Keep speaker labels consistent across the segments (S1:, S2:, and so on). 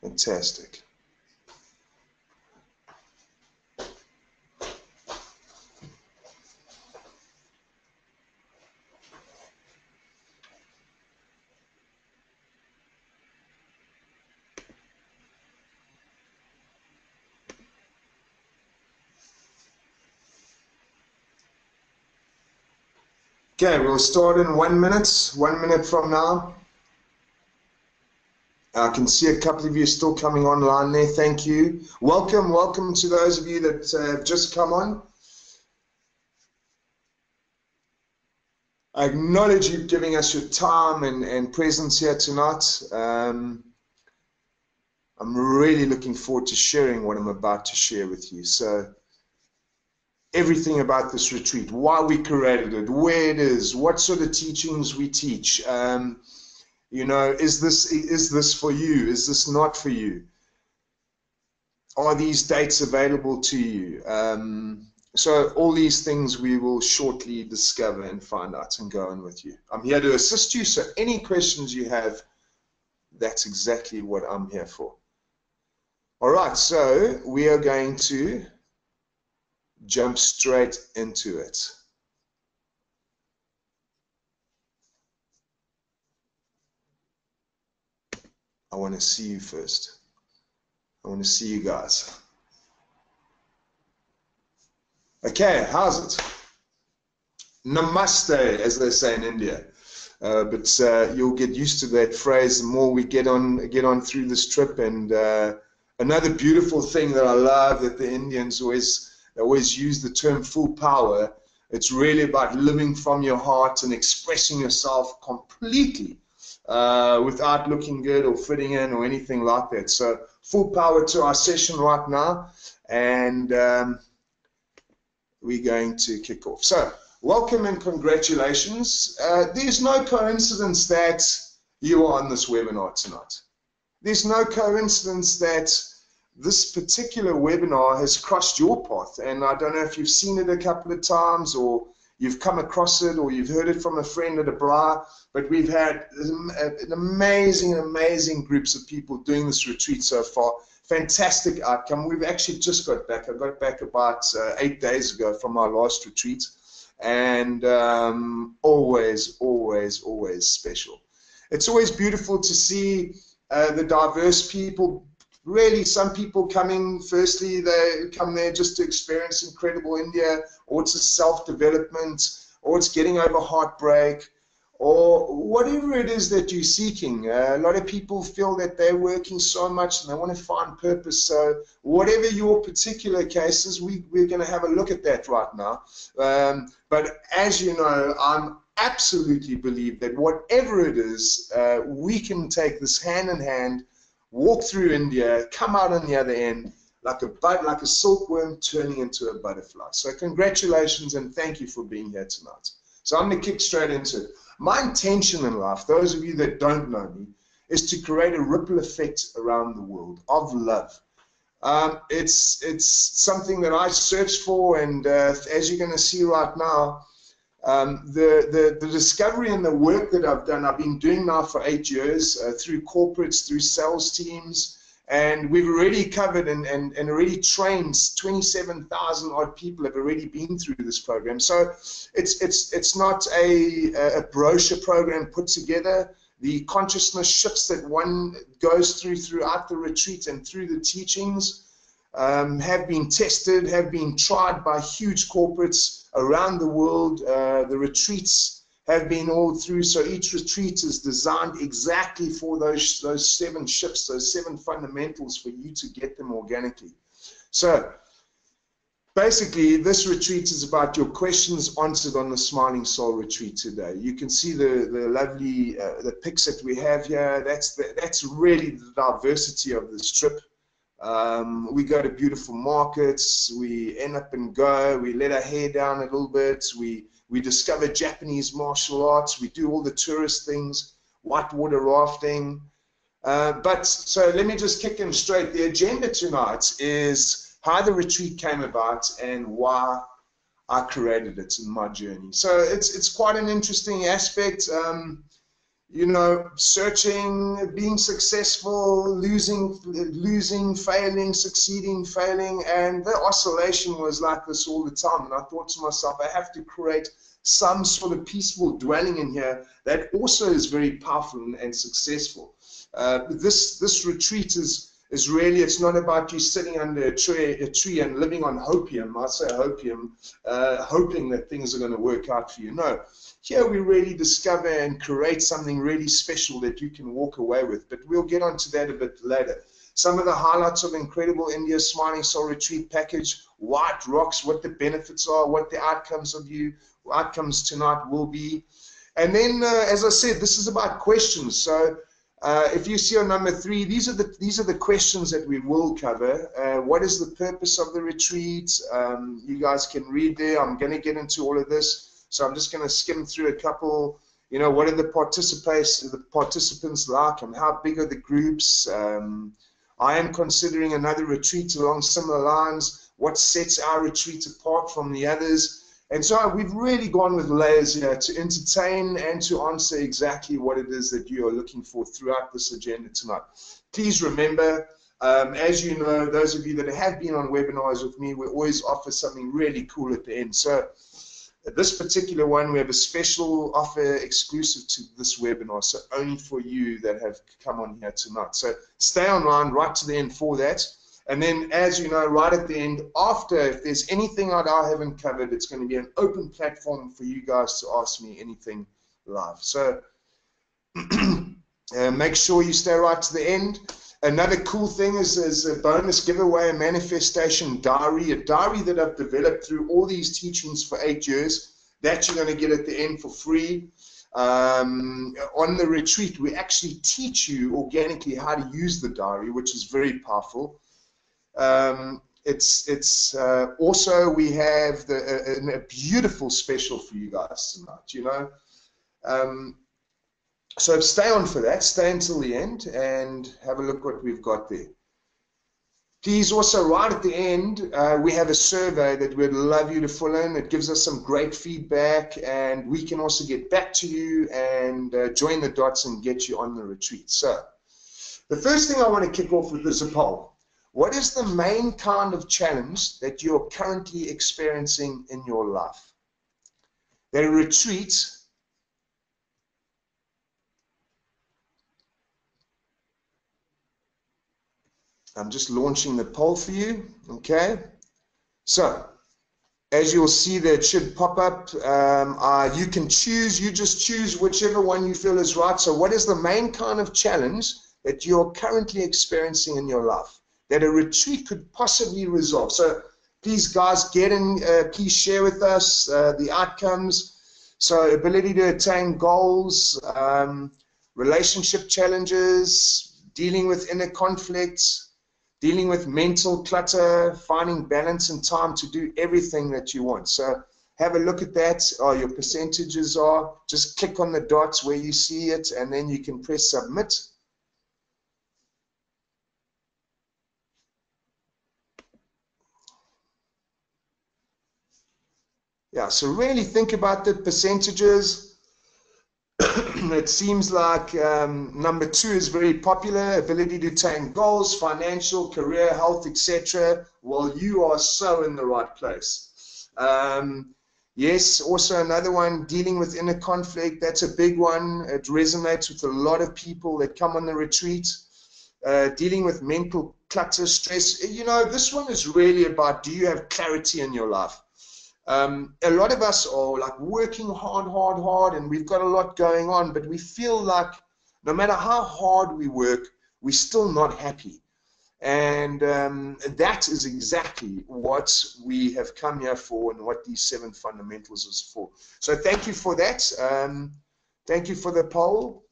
S1: Fantastic. Okay, we'll start in one minute, one minute from now. I can see a couple of you still coming online there. Thank you. Welcome, welcome to those of you that uh, have just come on. I acknowledge you giving us your time and, and presence here tonight. Um, I'm really looking forward to sharing what I'm about to share with you. So everything about this retreat, why we created it, where it is, what sort of teachings we teach. Um, you know, is this is this for you? Is this not for you? Are these dates available to you? Um, so all these things we will shortly discover and find out and go on with you. I'm here to assist you. So any questions you have, that's exactly what I'm here for. All right, so we are going to jump straight into it. I want to see you first. I want to see you guys. Okay, how's it? Namaste, as they say in India. Uh, but uh, you'll get used to that phrase the more we get on get on through this trip. And uh, another beautiful thing that I love that the Indians always always use the term full power. It's really about living from your heart and expressing yourself completely uh, without looking good or fitting in or anything like that. So full power to our session right now, and um, we're going to kick off. So welcome and congratulations. Uh, there's no coincidence that you are on this webinar tonight. There's no coincidence that this particular webinar has crossed your path, and I don't know if you've seen it a couple of times or you've come across it or you've heard it from a friend at a bra. but we've had an amazing, amazing groups of people doing this retreat so far. Fantastic outcome. We've actually just got back. I got back about uh, eight days ago from our last retreat, and um, always, always, always special. It's always beautiful to see uh, the diverse people really some people coming firstly they come there just to experience incredible india or it's a self-development or it's getting over heartbreak or whatever it is that you're seeking. Uh, a lot of people feel that they're working so much and they want to find purpose. So whatever your particular case is we, we're going to have a look at that right now. Um, but as you know i'm absolutely believe that whatever it is uh, we can take this hand in hand walk through India, come out on the other end like a bud, like a silkworm turning into a butterfly. So congratulations and thank you for being here tonight. So I'm going to kick straight into it. My intention in life, those of you that don't know me, is to create a ripple effect around the world of love. Um, it's it's something that I search for, and uh, as you're going to see right now, um, the, the, the, discovery and the work that I've done, I've been doing now for eight years uh, through corporates, through sales teams, and we've already covered and, and, and already trained 27,000 odd people have already been through this program. So it's, it's, it's not a, a brochure program put together. The consciousness shifts that one goes through throughout the retreat and through the teachings um, have been tested, have been tried by huge corporates around the world. Uh, the retreats have been all through. So each retreat is designed exactly for those, those seven shifts, those seven fundamentals for you to get them organically. So basically, this retreat is about your questions answered on the Smiling Soul retreat today. You can see the, the lovely uh, the pics that we have here. That's, the, that's really the diversity of this trip. Um, we go to beautiful markets. We end up and go. We let our hair down a little bit. We we discover Japanese martial arts. We do all the tourist things, whitewater rafting. Uh, but so let me just kick in straight. The agenda tonight is how the retreat came about and why I created it in my journey. So it's it's quite an interesting aspect. Um, you know, searching, being successful, losing, losing, failing, succeeding, failing, and the oscillation was like this all the time. And I thought to myself, I have to create some sort of peaceful dwelling in here that also is very powerful and, successful. Uh, this this retreat is is really it's not about you sitting under a tree, a tree and living on hopium. I say hopium, uh, hoping that things are going to work out for you. No, here we really discover and create something really special that you can walk away with. But we'll get onto that a bit later. Some of the highlights of Incredible India Smiling Soul Retreat package, White Rocks, what the benefits are, what the outcomes of you, outcomes tonight will be. And then, uh, as I said, this is about questions. So uh, if you see on number three, these are the these are the questions that we will cover. Uh, what is the purpose of the retreat? Um, you guys can read there. I'm going to get into all of this, so I'm just going to skim through a couple. You know, what are the participants the participants like, and how big are the groups? Um, I am considering another retreat along similar lines. What sets our retreat apart from the others? And so we've really gone with layers here to entertain and to answer exactly what it is that you are looking for throughout this agenda tonight. Please remember, um, as you know, those of you that have been on webinars with me, we always offer something really cool at the end. So this particular one, we have a special offer exclusive to this webinar, so only for you that have come on here tonight. So stay online right to the end for that. And then, as you know, right at the end, after, if there's anything that I haven't covered, it's going to be an open platform for you guys to ask me anything live. So uh, make sure you stay right to the end. Another cool thing is, is a bonus giveaway, a manifestation diary, a diary that I've developed through all these teachings for eight years. That you're going to get at the end for free. Um, on the retreat, we actually teach you organically how to use the diary, which is very powerful. Um, it's it's uh, also we have the, a, a, beautiful special for you guys tonight. You know, um, so stay on for that. Stay until the end and have a look what we've got there. Please also, right at the end, uh, we have a survey that we'd love you to fill in. It gives us some great feedback, and we can also get back to you and uh, join the dots and get you on the retreat. So, the first thing I want to kick off with is a poll. What is the main kind of challenge that you're currently experiencing in your life? A retreat I'm just launching the poll for you, okay? So, as you'll see that should pop up. Um, uh, you can choose, you just choose whichever one you feel is right. So what is the main kind of challenge that you're currently experiencing in your life? That a retreat could possibly resolve. So please, guys, get in, uh, please share with us uh, the outcomes. So ability to attain goals, um, relationship challenges, dealing with inner conflicts, dealing with mental clutter, finding balance and time to do everything that you want. So have a look at that. Oh, your percentages are. Just click on the dots where you see it, and then you can press submit. Yeah, so really think about the percentages. it seems like um, number two is very popular, ability to attain goals, financial, career, health, etc. Well, you are so in the right place. Um, yes, also another one, dealing with inner conflict. That's a big one. It resonates with a lot of people that come on the retreat. Uh, dealing with mental clutter, stress. You know, this one is really about do you have clarity in your life? Um, a lot of us are like working hard, hard, hard, and we've got a lot going on, but we feel like no matter how hard we work, we're still not happy. And um, that is exactly what we have come here for and what these seven fundamentals is for. So thank you for that. Um, thank you for the poll.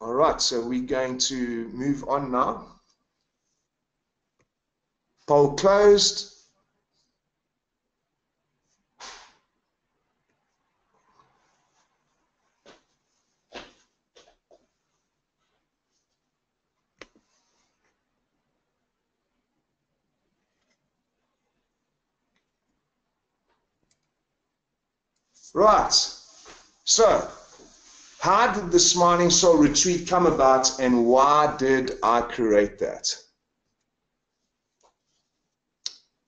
S1: All right, so we're going to move on now. Poll closed. Right. So, how did the Smiling Soul Retreat come about and why did I create that?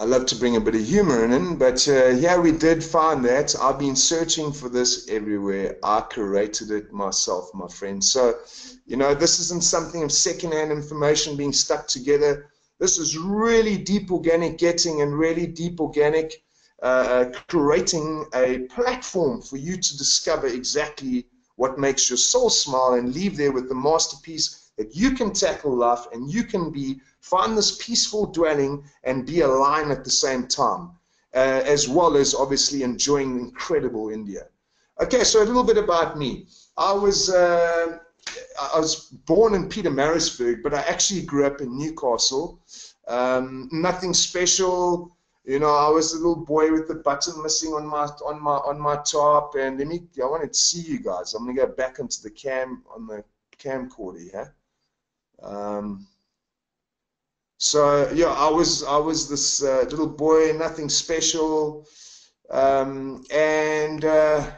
S1: I love to bring a bit of humor in, but uh, yeah, we did find that. I've been searching for this everywhere. I created it myself, my friend. So, you know, this isn't something of secondhand information being stuck together. This is really deep organic getting and really deep organic uh, uh creating a platform for you to discover exactly what makes your soul smile and leave there with the masterpiece that you can tackle life and you can be find this peaceful dwelling and be aligned at the same time, uh, as well as obviously enjoying incredible India. Okay, so a little bit about me. I was uh, I was born in Pietermaritzburg, but I actually grew up in Newcastle. Um, nothing special. You know, I was a little boy with the button missing on my on my on my top. And let me I wanted to see you guys. I'm gonna go back into the cam on the camcorder, yeah. Um, so yeah, I was I was this uh, little boy, nothing special, um, and uh,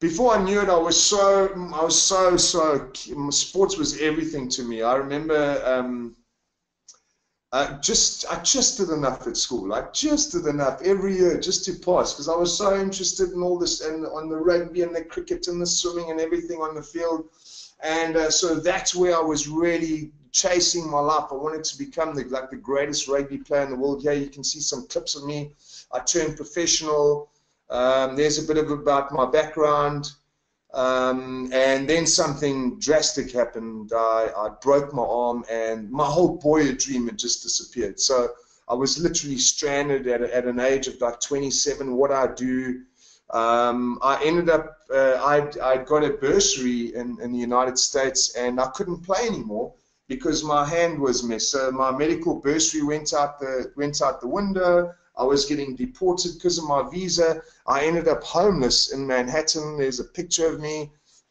S1: before I knew it, I was so I was so so sports was everything to me. I remember. Um, uh, just I just did enough at school. I just did enough every year just to pass because I was so interested in all this and on the rugby and the cricket and the swimming and everything on the field. And uh, so that's where I was really chasing my life. I wanted to become the, like the greatest rugby player in the world. Here you can see some clips of me. I turned professional. Um, there's a bit of about my background. Um, and then something drastic happened. I, I, broke my arm, and my whole boyhood dream had just disappeared. So I was literally stranded at, at an age of like 27. What I do? Um, I ended up, uh, I'd, I'd got a bursary in, in the United States, and I couldn't play anymore because my hand was messed. So my medical bursary went out the went out the window. I was getting deported because of my visa. I ended up homeless in Manhattan. There's a picture of me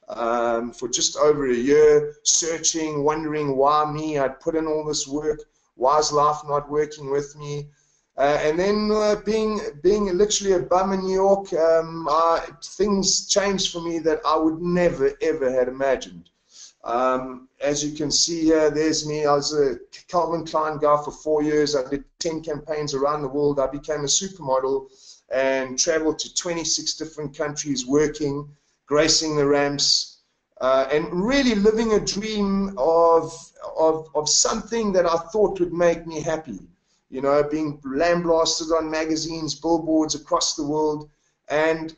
S1: um, for just over a year, searching, wondering why me. I'd put in all this work. Why is life not working with me? Uh, and then uh, being being literally a bum in New York, um, I, things changed for me that I would never ever had imagined. Um, as you can see here, there's me. I was a Calvin Klein guy for four years. I did 10 campaigns around the world. I became a supermodel and traveled to 26 different countries working, gracing the ramps, uh, and really living a dream of, of, of something that I thought would make me happy. You know, being lambasted on magazines, billboards across the world. And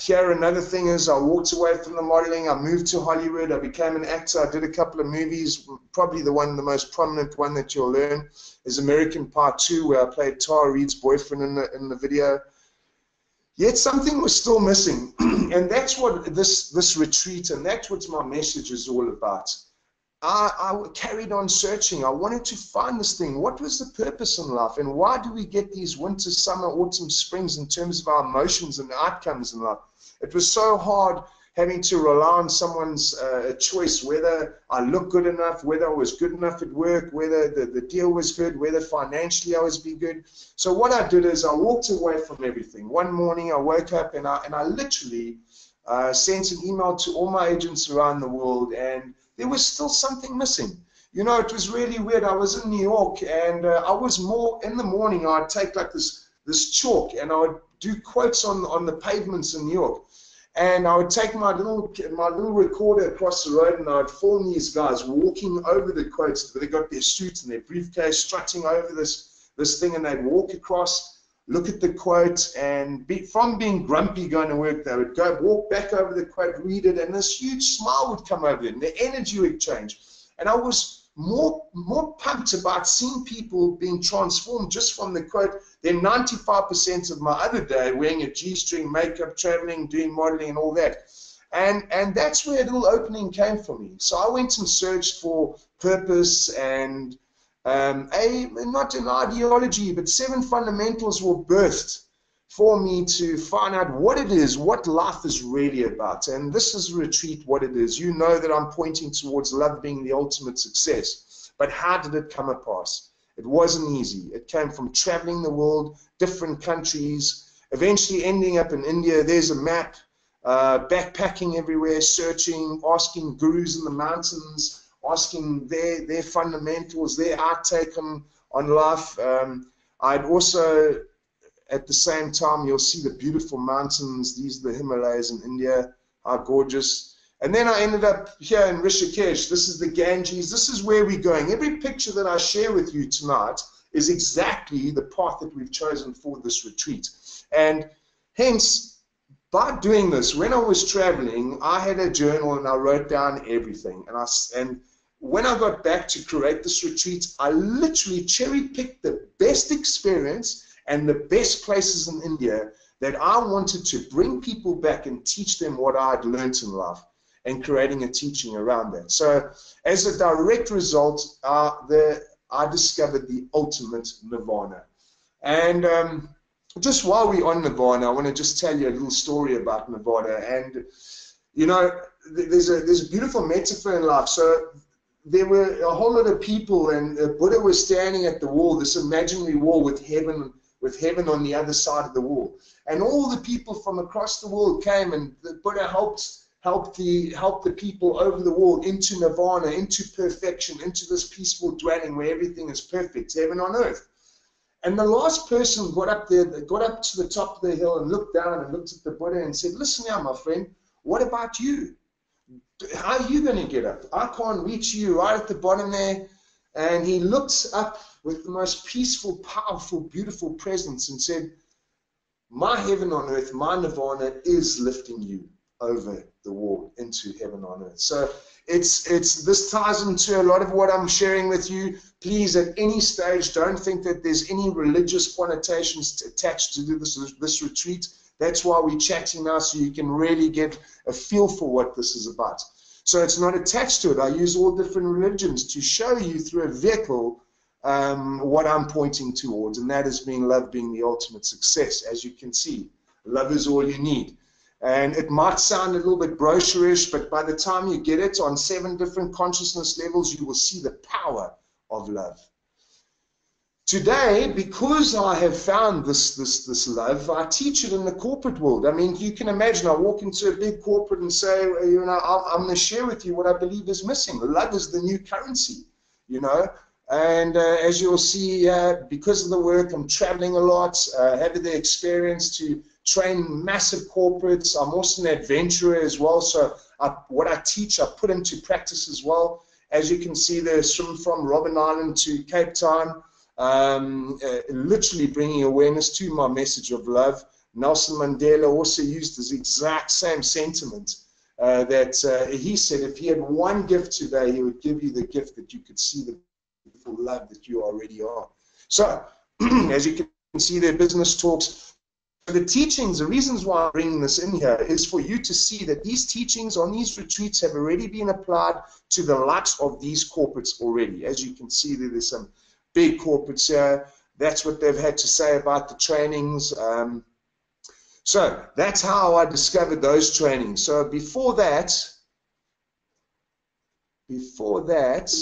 S1: here another thing is I walked away from the modeling. I moved to Hollywood. I became an actor. I did a couple of movies. Probably the one, the most prominent one that you'll learn is American Pie 2, where I played Tara Reid's boyfriend in the, in the video. Yet something was still missing. and that's what this, this retreat and that's what my message is all about. I, I, carried on searching. I wanted to find this thing. What was the purpose in life? And why do we get these winter, summer, autumn, springs in terms of our emotions and outcomes in life? It was so hard having to rely on someone's uh, choice, whether I look good enough, whether I was good enough at work, whether the, the deal was good, whether financially I was be good. So what I did is I walked away from everything. One morning I woke up and I, and I literally uh, sent an email to all my agents around the world and there was still something missing. You know, it was really weird. I was in New York and uh, I was more in the morning. I'd take like this this chalk and I would do quotes on on the pavements in New York. And I would take my little my little recorder across the road and I'd film these guys walking over the quotes. They got their suits and their briefcase, strutting over this this thing, and they'd walk across look at the quote, and be, from being grumpy going to work, they would go walk back over the quote, read it, and this huge smile would come over them. The energy would change. And I was more, more pumped about seeing people being transformed just from the quote than 95% of my other day wearing a G-string, makeup, traveling, doing modeling, and all that. And, and that's where a little opening came for me. So I went and searched for purpose and um, a not an ideology, but seven fundamentals were birthed for me to find out what it is, what life is really about. And this is retreat what it is. You know that I'm pointing towards love being the ultimate success. But how did it come about? It wasn't easy. It came from traveling the world, different countries, eventually ending up in India. There's a map. uh, backpacking everywhere, searching, asking gurus in the mountains, asking their their fundamentals, their outtake on on life. Um, I'd also, at the same time, you'll see the beautiful mountains. These are the Himalayas in India. How gorgeous! And then I ended up here in Rishikesh. This is the Ganges. This is where we're going. Every picture that I share with you tonight is exactly the path that we've chosen for this retreat. And hence, by doing this, when I was traveling, I had a journal and I wrote down everything. And I and when I got back to create this retreat, I literally cherry picked the best experience and the best places in India that I wanted to bring people back and teach them what I'd learned in life and creating a teaching around that. So as a direct result, uh, the, I discovered the ultimate nirvana. And um, just while we're on Nirvana, I want to just tell you a little story about Nirvana. And, you know, there's a, there's a beautiful metaphor in life. So there were a whole lot of people, and the Buddha was standing at the wall, this imaginary wall with heaven, with heaven on the other side of the wall. And all the people from across the world came, and the Buddha helped helped the helped the people over the wall into nirvana, into perfection, into this peaceful dwelling where everything is perfect, heaven on earth. And the last person got up there, got up to the top of the hill and looked down and looked at the Buddha and said, Listen now, my friend, what about you? How are you going to get up? I can't reach you right at the bottom there. And he looked up with the most peaceful, powerful, beautiful presence and said, My heaven on earth, my nirvana is lifting you over the wall into heaven on earth. So it's it's this ties into a lot of what I'm sharing with you. Please, at any stage, don't think that there's any religious connotations attached to this this retreat. That's why we're chatting now, so you can really get a feel for what this is about. So it's not attached to it. I use all different religions to show you through a vehicle um, what I'm pointing towards, and that is being love being the ultimate success. As you can see, love is all you need. And it might sound a little bit brochurish, but by the time you get it on seven different consciousness levels, you will see the power of love. Today, because I have found this, this, this love, I teach it in the corporate world. I mean, you can imagine I walk into a big corporate and say, you know, I'm, going to share with you what I believe is missing. Love is the new currency, you know. And uh, as you'll see, uh, because of the work, I'm traveling a lot, uh, having the experience to train massive corporates. I'm also an adventurer as well. So I, what I teach, I put into practice as well. As you can see, the swim from Robben Island to Cape Town, um, uh, literally bringing awareness to my message of love. Nelson Mandela also used this exact same sentiment. Uh, that uh, he said if he had one gift today, he would give you the gift that you could see the beautiful love that you already are. So, as you can see, their business talks the teachings, the reasons why I'm bringing this in here is for you to see that these teachings on these retreats have already been applied to the likes of these corporates already. As you can see, there's some big corporates here. That's what they've had to say about the trainings. Um, so that's how I discovered those trainings. So before that, before that,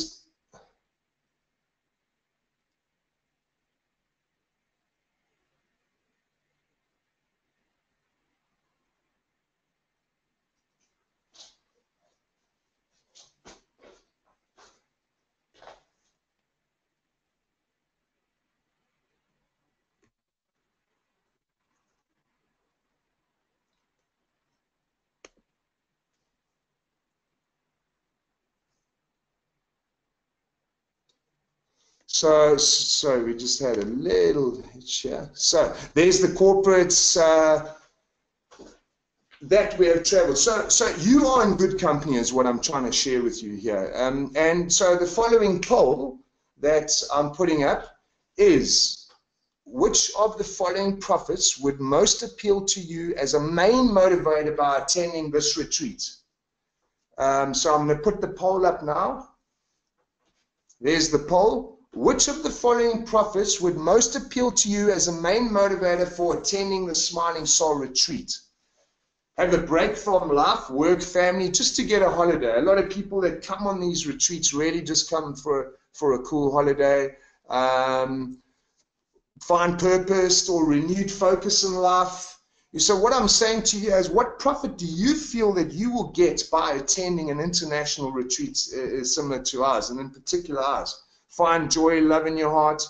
S1: So, so we just had a little hitch here. So there's the corporates uh, that we have traveled. So, so you are in good company is what I'm trying to share with you here. Um, and so the following poll that I'm putting up is which of the following prophets would most appeal to you as a main motivator by attending this retreat? Um, so I'm going to put the poll up now. There's the poll. Which of the following prophets would most appeal to you as a main motivator for attending the Smiling Soul retreat? Have a break from life, work, family, just to get a holiday. A lot of people that come on these retreats really just come for, for a cool holiday. Um, find purpose or renewed focus in life. So what I'm saying to you is, what profit do you feel that you will get by attending an international retreat uh, similar to ours, and in particular ours? Find joy, love in your heart.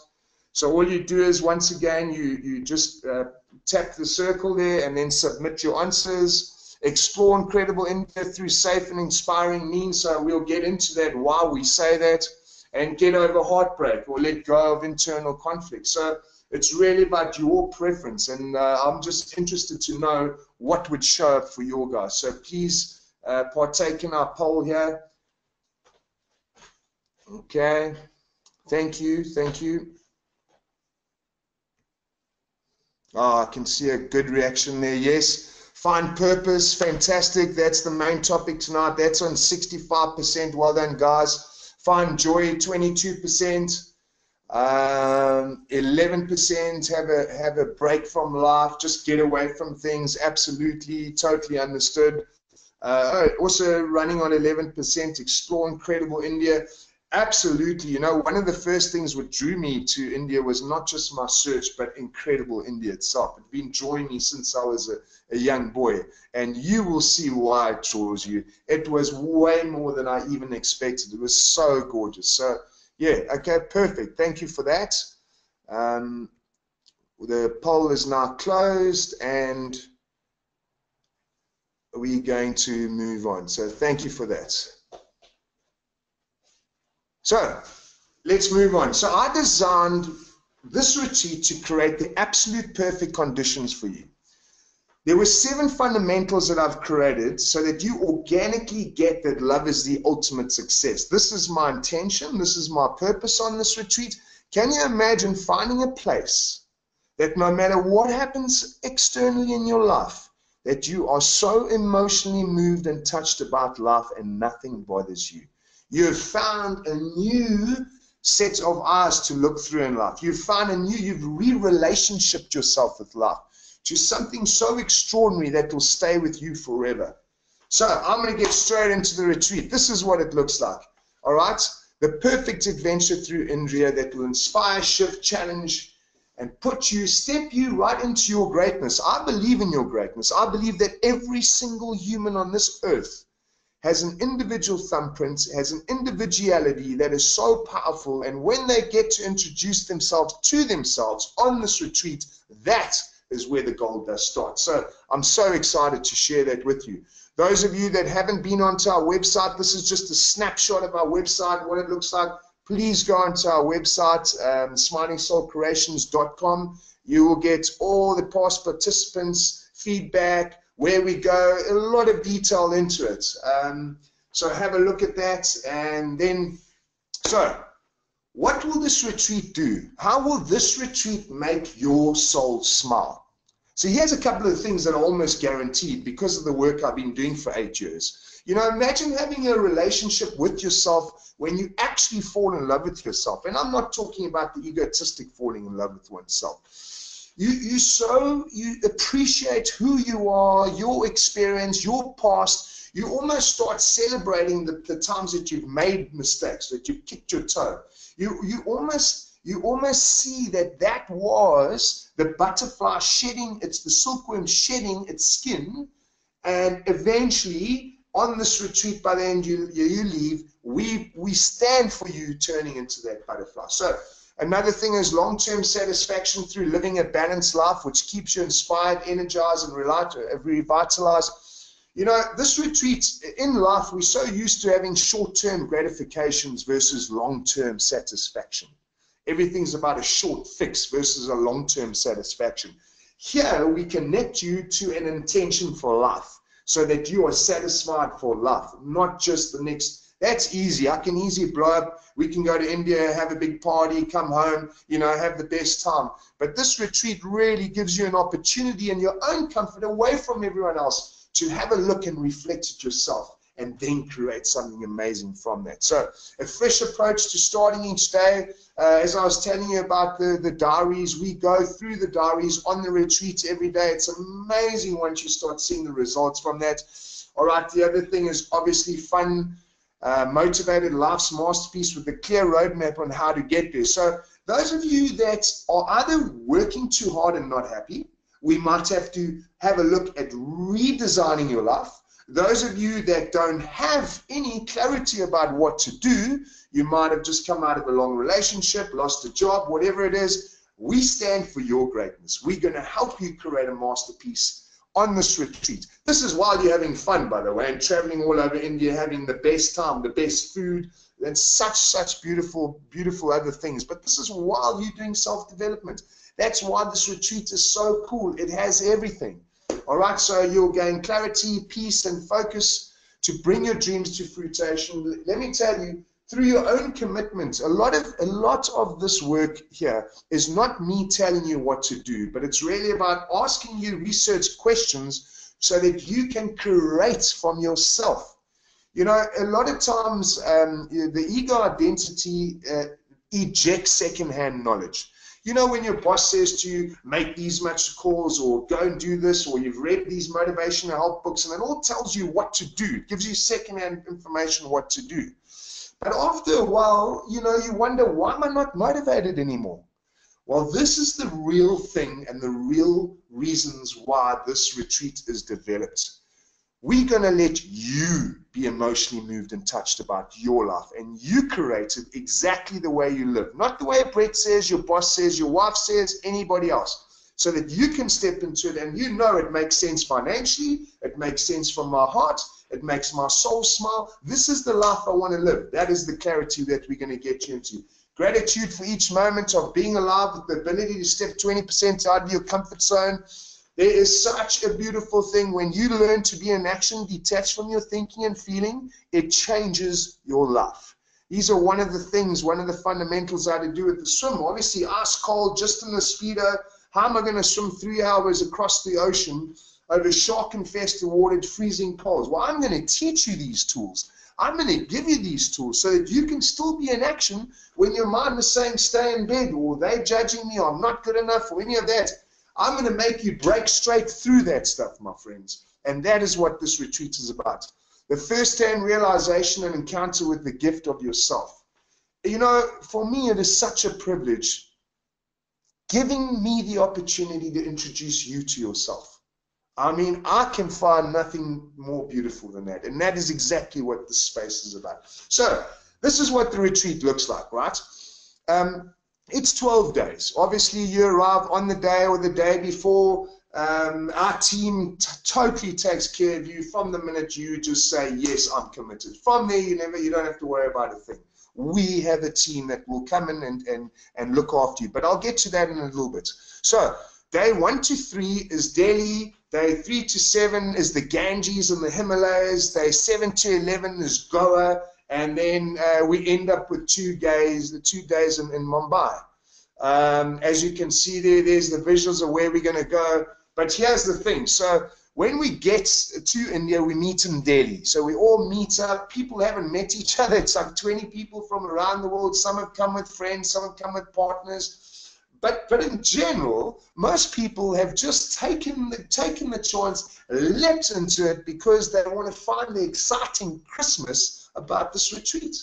S1: So all you do is, once again, you you just uh, tap the circle there, and then submit your answers. Explore incredible India through safe and inspiring means. So we'll get into that while we say that, and get over heartbreak or let go of internal conflict. So it's really about your preference, and uh, I'm just interested to know what would show up for your guys. So please uh, partake in our poll here. Okay, thank you, thank you. Oh, I can see a good reaction there. Yes, find purpose, fantastic. That's the main topic tonight. That's on 65%. Well done, guys. Find joy, 22%. Um, 11% have a have a break from life, just get away from things. Absolutely, totally understood. Uh, also running on 11%, explore incredible India. Absolutely, you know, one of the first things what drew me to India was not just my search, but incredible India itself. It's been drawing me since I was a, a young boy, and you will see why it draws you. It was way more than I even expected. It was so gorgeous. So yeah, okay, perfect. Thank you for that. Um, the poll is now closed and we're going to move on. So thank you for that. So let's move on. So I designed this retreat to create the absolute perfect conditions for you. There were seven fundamentals that I've created so that you organically get that love is the ultimate success. This is my intention. This is my purpose on this retreat. Can you imagine finding a place that no matter what happens externally in your life, that you are so emotionally moved and touched about life and nothing bothers you? You have found a new set of eyes to look through in life. You've found a new, you've re-relationshiped yourself with life to something so extraordinary that will stay with you forever. So I'm going to get straight into the retreat. This is what it looks like. All right? The perfect adventure through India that will inspire, shift, challenge, and put you, step you right into your greatness. I believe in your greatness. I believe that every single human on this earth has an individual thumbprint, has an individuality that is so powerful. And when they get to introduce themselves to themselves on this retreat, that is where the gold does start. So I'm so excited to share that with you. Those of you that haven't been onto our website, this is just a snapshot of our website, what it looks like. Please go onto our website, um, smilingsoulcreations.com. You will get all the past participants' feedback, where we go, a lot of detail into it. Um, so have a look at that. And then, so what will this retreat do? How will this retreat make your soul smile? So here's a couple of things that are almost guaranteed because of the work I've been doing for eight years. You know, imagine having a relationship with yourself when you actually fall in love with yourself. And I'm not talking about the egotistic falling in love with oneself. You, you so you appreciate who you are, your experience, your past. You almost start celebrating the, the times that you've made mistakes, that you've kicked your toe. You, you almost you almost see that that was the butterfly shedding, it's the silkworm shedding its skin, and eventually on this retreat by the end you, you leave, we, we stand for you turning into that butterfly. So another thing is long-term satisfaction through living a balanced life, which keeps you inspired, energized, and uh, revitalized. You know, this retreat in life, we're so used to having short-term gratifications versus long-term satisfaction. Everything's about a short fix versus a long-term satisfaction. Here, we connect you to an intention for life so that you are satisfied for life, not just the next. That's easy. I can easily blow up. We can go to India, have a big party, come home, you know, have the best time. But this retreat really gives you an opportunity in your own comfort away from everyone else to have a look and reflect at yourself and then create something amazing from that. So a fresh approach to starting each day. Uh, as I was telling you about the, the diaries, we go through the diaries on the retreats every day. It's amazing once you start seeing the results from that. All right, the other thing is obviously fun, uh, motivated life's masterpiece with a clear roadmap on how to get there. So those of you that are either working too hard and not happy, we might have to have a look at redesigning your life. Those of you that don't have any clarity about what to do, you might have just come out of a long relationship, lost a job, whatever it is. We stand for your greatness. We're going to help you create a masterpiece on this retreat. This is while you're having fun, by the way, and traveling all over India, having the best time, the best food, and such, such beautiful, beautiful other things. But this is while you're doing self-development. That's why this retreat is so cool. It has everything. All right, so you'll gain clarity, peace, and focus to bring your dreams to fruition. Let me tell you, through your own commitment, a lot of a lot of this work here is not me telling you what to do, but it's really about asking you research questions so that you can create from yourself. You know, a lot of times um, the ego identity uh, ejects secondhand knowledge. You know, when your boss says to you, make these much calls or go and do this, or you've read these motivational help books, and it all tells you what to do. It gives you secondhand information what to do. But after a while, you know, you wonder, why am I not motivated anymore? Well, this is the real thing and the real reasons why this retreat is developed. We're going to let you be emotionally moved and touched about your life. And you create it exactly the way you live. Not the way Brett says, your boss says, your wife says, anybody else. So that you can step into it and you know it makes sense financially, it makes sense from my heart, it makes my soul smile. This is the life I want to live. That is the clarity that we're going to get you into. Gratitude for each moment of being alive the ability to step 20% out of your comfort zone there is such a beautiful thing when you learn to be in action, detached from your thinking and feeling, it changes your life. These are one of the things, one of the fundamentals I had to do with the swim. Obviously, ice cold, just in the speedo. How am I going to swim three hours across the ocean over shark-infested water, freezing cold? Well, I'm going to teach you these tools. I'm going to give you these tools so that you can still be in action when your mind is saying stay in bed or they're judging me or I'm not good enough or any of that. I'm going to make you break straight through that stuff, my friends. And that is what this retreat is about. The first-hand realization and encounter with the gift of yourself. You know, for me, it is such a privilege giving me the opportunity to introduce you to yourself. I mean, I can find nothing more beautiful than that. And that is exactly what this space is about. So, this is what the retreat looks like, right? Um, it's 12 days. Obviously, you arrive on the day or the day before. Um, our team totally takes care of you from the minute you just say, yes, I'm committed. From there, you never, you don't have to worry about a thing. We have a team that will come in and, and, and look after you. But I'll get to that in a little bit. So, day one to three is Delhi. Day three to seven is the Ganges and the Himalayas. Day seven to 11 is Goa and then uh, we end up with two days, the two days in, in Mumbai. Um, as you can see there, there's the visuals of where we're going to go. But here's the thing. So when we get to India, we meet in Delhi. So we all meet up. People haven't met each other. It's like 20 people from around the world. Some have come with friends, some have come with partners. But, but in general, most people have just taken the, taken the chance, leapt into it because they want to find the exciting Christmas about this retreat,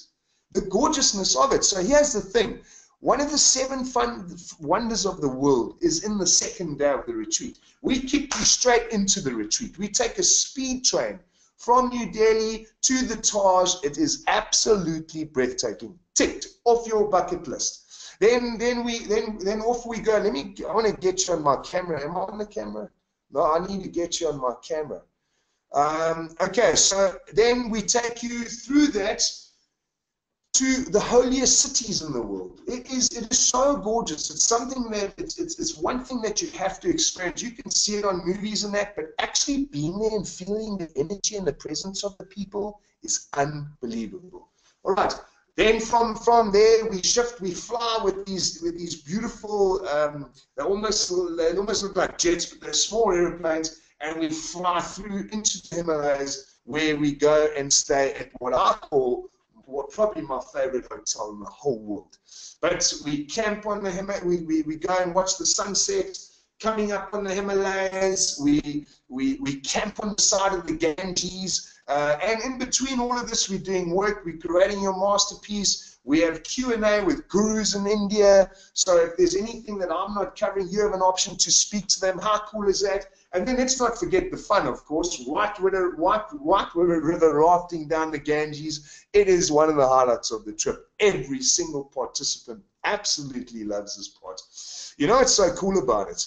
S1: the gorgeousness of it. So here's the thing. One of the seven fun, wonders of the world is in the second day of the retreat. We kick you straight into the retreat. We take a speed train from New Delhi to the Taj. It is absolutely breathtaking. Ticked off your bucket list. Then, then we, then, then off we go. Let me. I want to get you on my camera. Am I on the camera? No, I need to get you on my camera. Um, okay, so then we take you through that to the holiest cities in the world. It is it is so gorgeous. It's something that it's, it's, it's one thing that you have to experience. You can see it on movies and that, but actually being there and feeling the energy and the presence of the people is unbelievable. All right. Then from from there we shift, we fly with these with these beautiful. Um, they almost they almost look like jets, but they're small airplanes and we fly through into the Himalayas where we go and stay at what I call what probably my favorite hotel in the whole world. But we camp on the Himalayas, we, we, we go and watch the sunset coming up on the Himalayas, we, we, we camp on the side of the Ganges, uh, and in between all of this, we're doing work, we're creating your masterpiece, We have Q&A with gurus in India. So if there's anything that I'm not covering, you have an option to speak to them. How cool is that? And then let's not forget the fun, of course. White River, White, White River, River rafting down the Ganges. It is one of the highlights of the trip. Every single participant absolutely loves this part. You know what's so cool about it?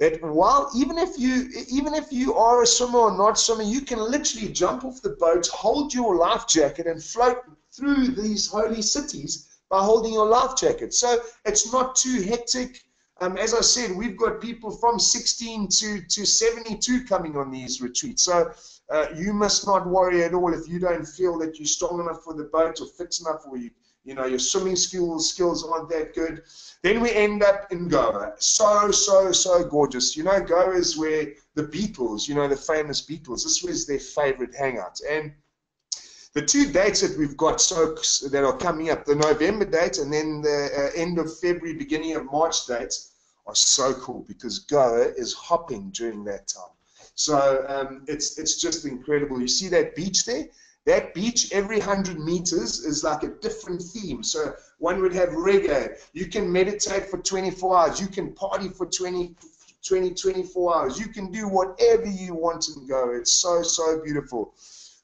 S1: That while even if you even if you are a swimmer or not swimmer, you can literally jump off the boat, hold your life jacket, and float through these holy cities by holding your life jacket. So it's not too hectic. Um, as I said, we've got people from 16 to, to 72 coming on these retreats. So uh, you must not worry at all if you don't feel that you're strong enough for the boat or fit enough or you, you know, your swimming skills, skills aren't that good. Then we end up in Goa. So, so, so gorgeous. You know, Goa is where the Beatles, you know, the famous Beatles, this was their favorite hangout. And the two dates that we've got so that are coming up, the November date and then the uh, end of February, beginning of March dates, are so cool because Goa is hopping during that time. So um, it's it's just incredible. You see that beach there? That beach every 100 meters is like a different theme. So one would have reggae. You can meditate for 24 hours. You can party for 20, 20 24 hours. You can do whatever you want and go. It's so, so beautiful.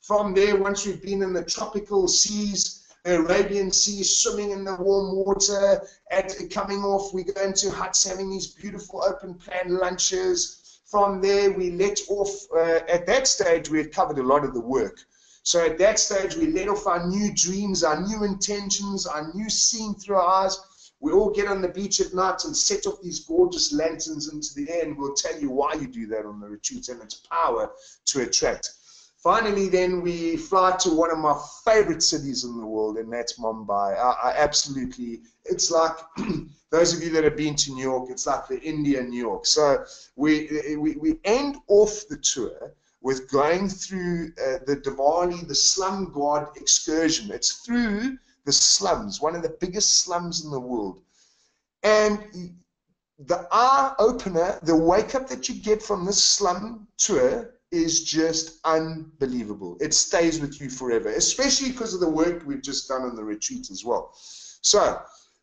S1: From there, once we've been in the tropical seas, Arabian Sea, swimming in the warm water, at, coming off, we go into huts having these beautiful open plan lunches. From there, we let off, uh, at that stage, we had covered a lot of the work. So at that stage, we let off our new dreams, our new intentions, our new seeing through our eyes. We all get on the beach at night and set off these gorgeous lanterns into the air, and we'll tell you why you do that on the retreat and its power to attract. Finally, then we fly to one of my favorite cities in the world, and that's Mumbai. I, I absolutely, it's like those of you that have been to New York, it's like the India New York. So we, we, we end off the tour with going through uh, the Dharavi, the Slumdog excursion. It's through the slums, one of the biggest slums in the world. And the eye opener, the wake up that you get from this slum tour is just unbelievable. It stays with you forever, especially because of the work we've just done on the retreat as well. So,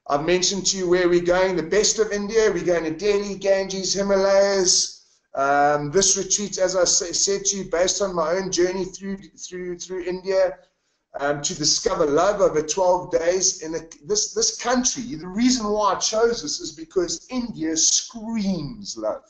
S1: I've mentioned to you where we're going, the best of India. We're going to Delhi, Ganges, Himalayas. Um, this retreat, as I say, said to you, based on my own journey through through through India, um, to discover love over 12 days in this this country. The reason why I chose this is because India screams love.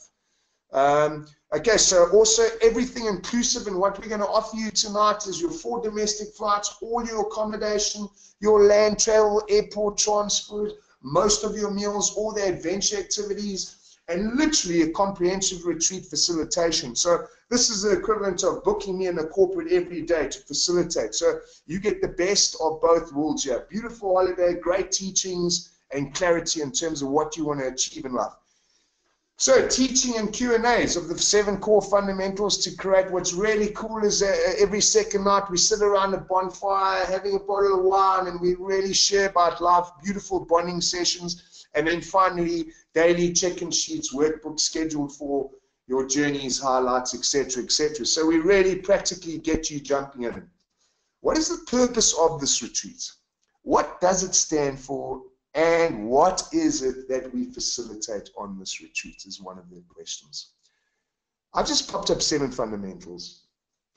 S1: Um, okay, so also everything inclusive in what we're going to offer you tonight is your four domestic flights, all your accommodation, your land travel, airport transport, most of your meals, all the adventure activities, and literally a comprehensive retreat facilitation. So this is the equivalent of booking me in a corporate every day to facilitate. So you get the best of both worlds here. Beautiful holiday, great teachings, and clarity in terms of what you want to achieve in life. So teaching and Q&As of the seven core fundamentals to create what's really cool is uh, every second night we sit around a bonfire having a bottle of wine and we really share about life, beautiful bonding sessions. And then finally, daily check-in sheets, workbook scheduled for your journeys, highlights, etc., etc. So we really practically get you jumping in. What is the purpose of this retreat? What does it stand for and what is it that we facilitate on this retreat is one of the questions. I've just popped up seven fundamentals.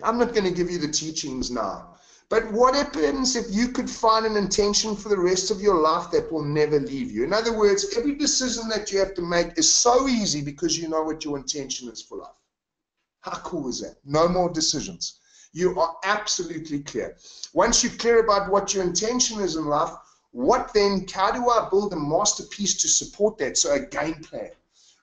S1: I'm not going to give you the teachings now. But what happens if you could find an intention for the rest of your life that will never leave you? In other words, every decision that you have to make is so easy because you know what your intention is for life. How cool is that? No more decisions. You are absolutely clear. Once you're clear about what your intention is in life, what then, how do I build a masterpiece to support that? So a game plan.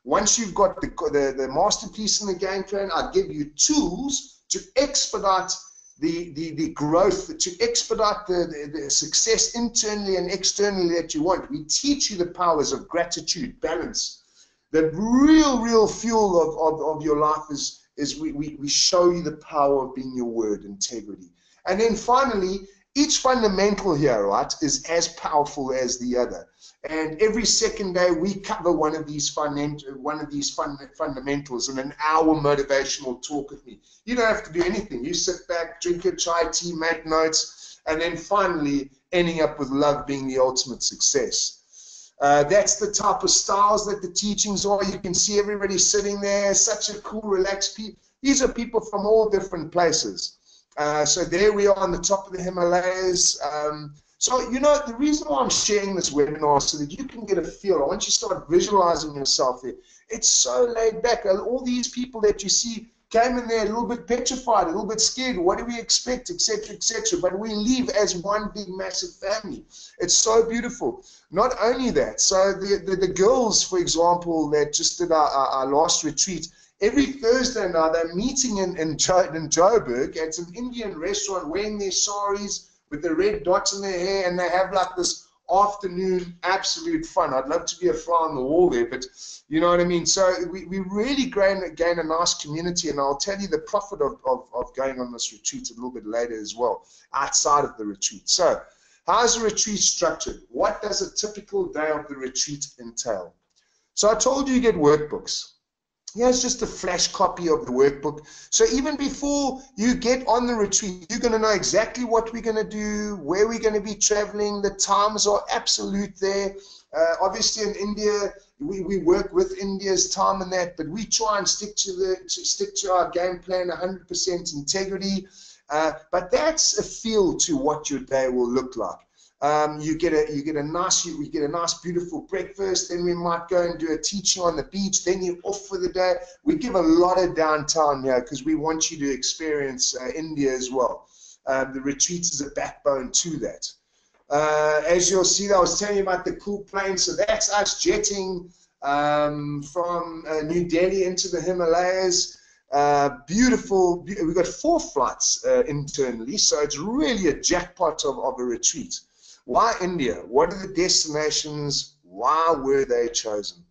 S1: Once you've got the, the, the masterpiece and the game plan, I give you tools to expedite the, the, the growth, to expedite the, the, the success internally and externally that you want. We teach you the powers of gratitude, balance. The real, real fuel of, of, of your life is, is we, we, we show you the power of being your word, integrity. And then finally, each fundamental here, right, is as powerful as the other. And every second day we cover one of these fundament, one of these fund, fundamentals in an hour motivational talk with me. You don't have to do anything. You sit back, drink your chai tea, make notes, and then finally ending up with love being the ultimate success. Uh, that's the type of styles that the teachings are. You can see everybody sitting there, such a cool, relaxed people. These are people from all different places. Uh, so there we are on the top of the Himalayas. Um, so, you know, the reason why I'm sharing this webinar so that you can get a feel, I want you to start visualizing yourself there. It's so laid back. All these people that you see came in there a little bit petrified, a little bit scared. What do we expect, etc., etc. But we live as one big, massive family. It's so beautiful. Not only that, so the, the, the girls, for example, that just did our, our, our, last retreat, every Thursday now they're meeting in, in, jo in Joburg at an Indian restaurant wearing their saris with the red dots in their hair, and they have like this afternoon absolute fun. I'd love to be a fly on the wall there, but you know what I mean? So we, we really gain, gain a nice community, and I'll tell you the profit of, of, of going on this retreat a little bit later as well, outside of the retreat. So how's the retreat structured? What does a typical day of the retreat entail? So I told you you get workbooks. Here's just a flash copy of the workbook. So even before you get on the retreat, you're going to know exactly what we're going to do, where we're going to be traveling. The times are absolute there. Uh, obviously, in India, we, we work with India's time and that, but we try and stick to the to stick to our game plan 100% integrity. Uh, but that's a feel to what your day will look like. Um, you get a you get a nice you, you, get a nice beautiful breakfast. Then we might go and do a teaching on the beach. Then you're off for the day. We give a lot of downtime here because we want you to experience uh, India as well. Um, the retreat is a backbone to that. Uh, as you'll see, I was telling you about the cool plane. So that's us jetting um, from uh, New Delhi into the Himalayas. Uh, beautiful. We've got four flights uh, internally, so it's really a jackpot of, of a retreat. Why India? What are the destinations? Why were they chosen?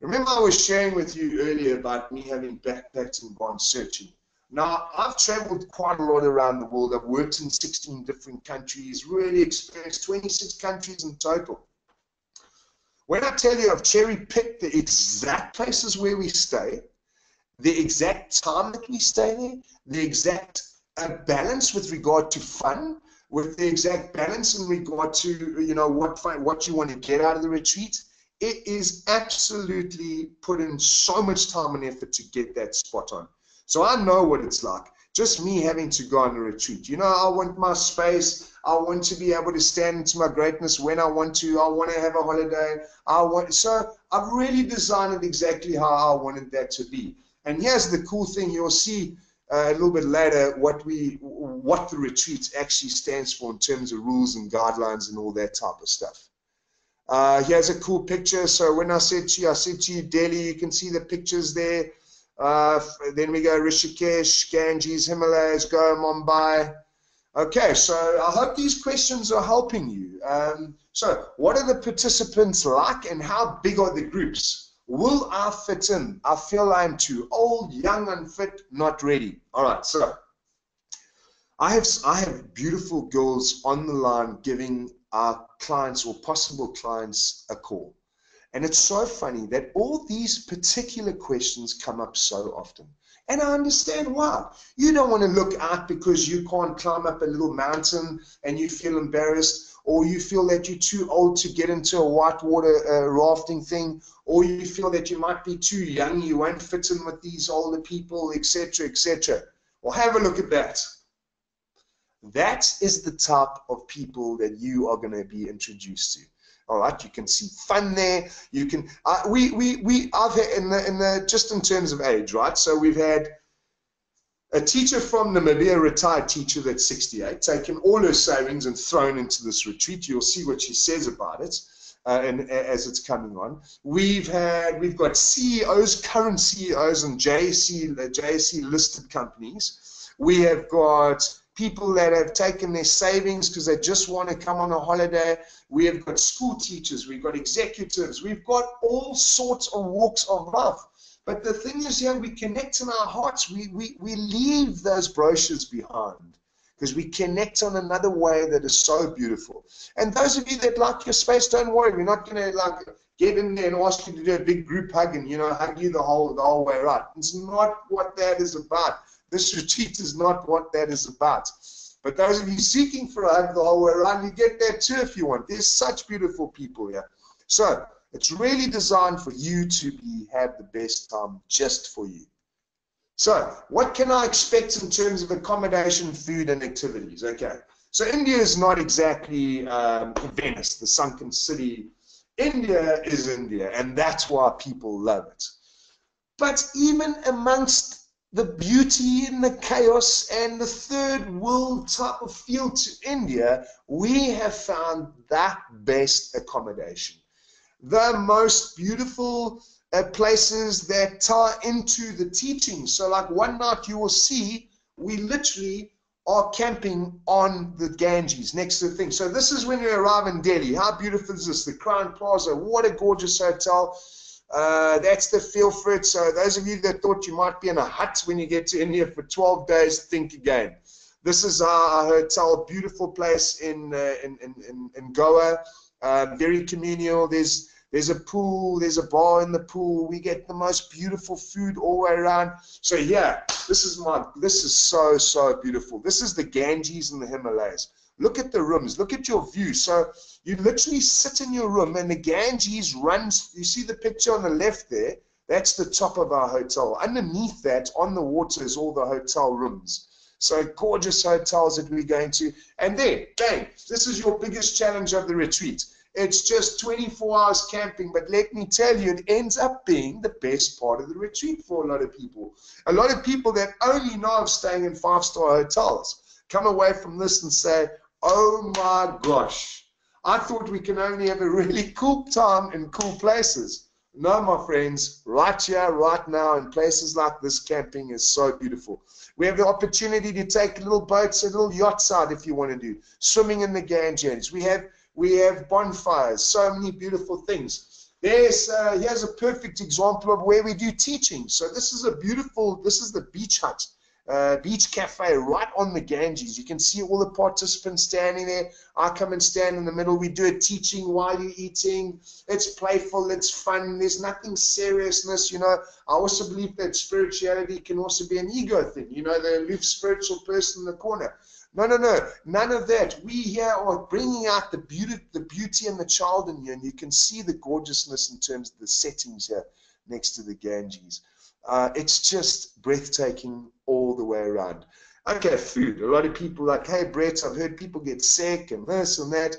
S1: Remember I was sharing with you earlier about me having backpacked and gone searching. Now, I've traveled quite a lot around the world. I've worked in 16 different countries, really experienced 26 countries in total. When I tell you I've cherry picked the exact places where we stay, the exact time that we stay there, the exact uh, balance with regard to fun, with the exact balance in regard to you know what what you want to get out of the retreat. It is absolutely put in so much time and effort to get that spot on. So I know what it's like. Just me having to go on a retreat. You know, I want my space. I want to be able to stand into my greatness when I want to. I want to have a holiday. I want so I've really designed it exactly how I wanted that to be. And here's the cool thing: you'll see uh, a little bit later what we what the retreat actually stands for in terms of rules and guidelines and all that type of stuff. Uh, here's a cool picture. So when I said to you, I said to you Delhi, you can see the pictures there. Uh, then we go Rishikesh, Ganges, Himalayas, go Mumbai. Okay, so I hope these questions are helping you. Um, so what are the participants like and how big are the groups? Will I fit in? I feel I'm too old, young, unfit, not ready. All right, so I have I have beautiful girls on the line giving our clients or possible clients a call. And it's so funny that all these particular questions come up so often. And I understand why. You don't want to look out because you can't climb up a little mountain and you feel embarrassed, or you feel that you're too old to get into a whitewater uh, rafting thing, or you feel that you might be too young, you won't fit in with these older people, etc., etc. Well, have a look at that. That is the type of people that you are going to be introduced to. All right, you can see fun there. You can uh, we we we I've in the in the just in terms of age, right? So we've had a teacher from Namibia, a retired teacher that's 68, taken all her savings and thrown into this retreat. You'll see what she says about it uh, and as it's coming on. We've had we've got CEOs, current CEOs, and JSE JSE listed companies. We have got people that have taken their savings because they just want to come on a holiday. We have got school teachers, we've got executives, we've got all sorts of walks of life. But the thing is, yeah, we connect in our hearts. We, we, we leave those brochures behind because we connect on another way that is so beautiful. And those of you that like your space, don't worry. We're not going to like get in there and ask you to do a big group hug and you know hug you the whole the whole way right. It's not what that is about. This retreat is not what that is about. But those of you seeking for a hug the whole way around, you get that too if you want. There's such beautiful people here. So it's really designed for you to be have the best time just for you. So what can I expect in terms of accommodation, food, and activities? Okay. So India is not exactly um, Venice, the sunken city. India is India, and that's why people love it. But even amongst the beauty and the chaos and the third world type of feel to India, we have found that best accommodation. The most beautiful uh, places that tie into the teaching. So, like one night you will see, we literally are camping on the Ganges next to the thing. So, this is when you arrive in Delhi. How beautiful is this? The Crowne Plaza. What a gorgeous hotel. Uh, that's the feel for it. So those of you that thought you might be in a hut when you get to India for 12 days, think again. This is our hotel, beautiful place in uh, in, in, in, Goa, uh, very communal. There's there's a pool, there's a bar in the pool. We get the most beautiful food all the way around. So yeah, this is my this is so so beautiful. This is the Ganges and the Himalayas. Look at the rooms. Look at your view. So you literally sit in your room and the Ganges runs. You see the picture on the left there? That's the top of our hotel. Underneath that, on the water, is all the hotel rooms. So gorgeous hotels that we're going to. And then, bang, this is your biggest challenge of the retreat. It's just 24 hours camping, but let me tell you, it ends up being the best part of the retreat for a lot of people. A lot of people that only know of staying in five-star hotels come away from this and say, oh my gosh, I thought we can only have a really cool time in cool places. No, my friends, right here, right now, in places like this, camping is so beautiful. We have the opportunity to take little boats and little yachts out if you want to do swimming in the Ganges. We have we have bonfires, so many beautiful things. There's uh, here's a perfect example of where we do teaching. So this is a beautiful. This is the beach hut uh, beach cafe right on the Ganges. You can see all the participants standing there. I come and stand in the middle. We do a teaching while you're eating. It's playful, it's fun. There's nothing seriousness, you know. I also believe that spirituality can also be an ego thing. You know, the aloof spiritual person in the corner. No, no, no, none of that. We here are bringing out the beauty, the beauty and the child in you, and you can see the gorgeousness in terms of the settings here next to the Ganges. Uh, it's just breathtaking all the way around. Okay, food. A lot of people like, hey, Brett, I've heard people get sick and this and that.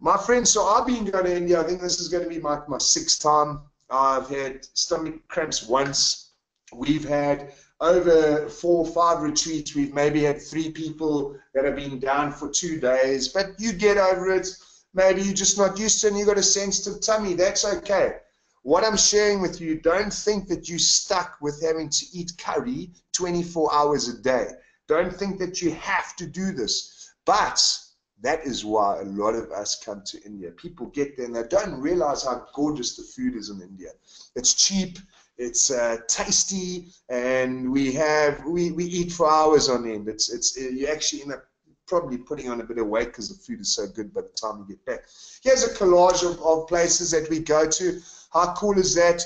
S1: My friends, so I've been going to India. I think this is going to be my, my sixth time. I've had stomach cramps once. We've had over four or five retreats. We've maybe had three people that have been down for two days, but you get over it. Maybe you're just not used to it and you've got a sensitive tummy. That's okay. What I'm sharing with you, don't think that you're stuck with having to eat curry 24 hours a day. Don't think that you have to do this. But that is why a lot of us come to India. People get there and they don't realize how gorgeous the food is in India. It's cheap, it's uh, tasty, and we have we, we eat for hours on end. It's it's you actually end up probably putting on a bit of weight because the food is so good by the time you get back. Here's a collage of, of places that we go to. How cool is that?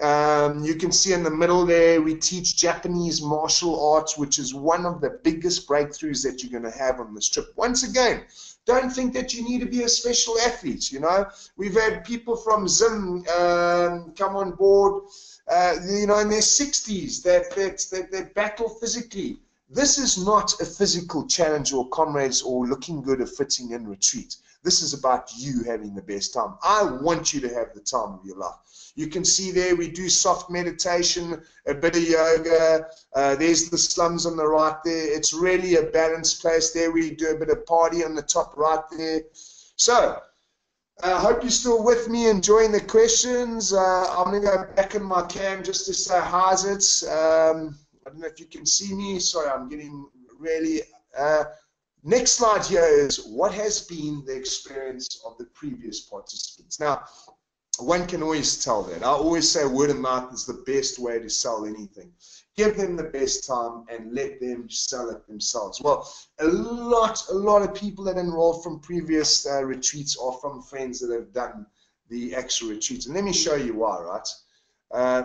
S1: Um, you can see in the middle there, we teach Japanese martial arts, which is one of the biggest breakthroughs that you're going to have on this trip. Once again, don't think that you need to be a special athlete. You know, we've had people from Zim um, come on board, uh, you know, in their 60s that, that, that, that battle physically. This is not a physical challenge or comrades or looking good or fitting in retreat. This is about you having the best time. I want you to have the time of your life. You can see there we do soft meditation, a bit of yoga. Uh, there's the slums on the right there. It's really a balanced place there. We do a bit of party on the top right there. So, I uh, hope you're still with me, enjoying the questions. Uh, I'm going to go back in my cam just to say how's it. Um, I don't know if you can see me. Sorry, I'm getting really. Uh, Next slide here is what has been the experience of the previous participants. Now, one can always tell that. I always say word of mouth is the best way to sell anything. Give them the best time and let them sell it themselves. Well, a lot, a lot of people that enroll from previous uh, retreats are from friends that have done the actual retreats. And let me show you why, right? Uh,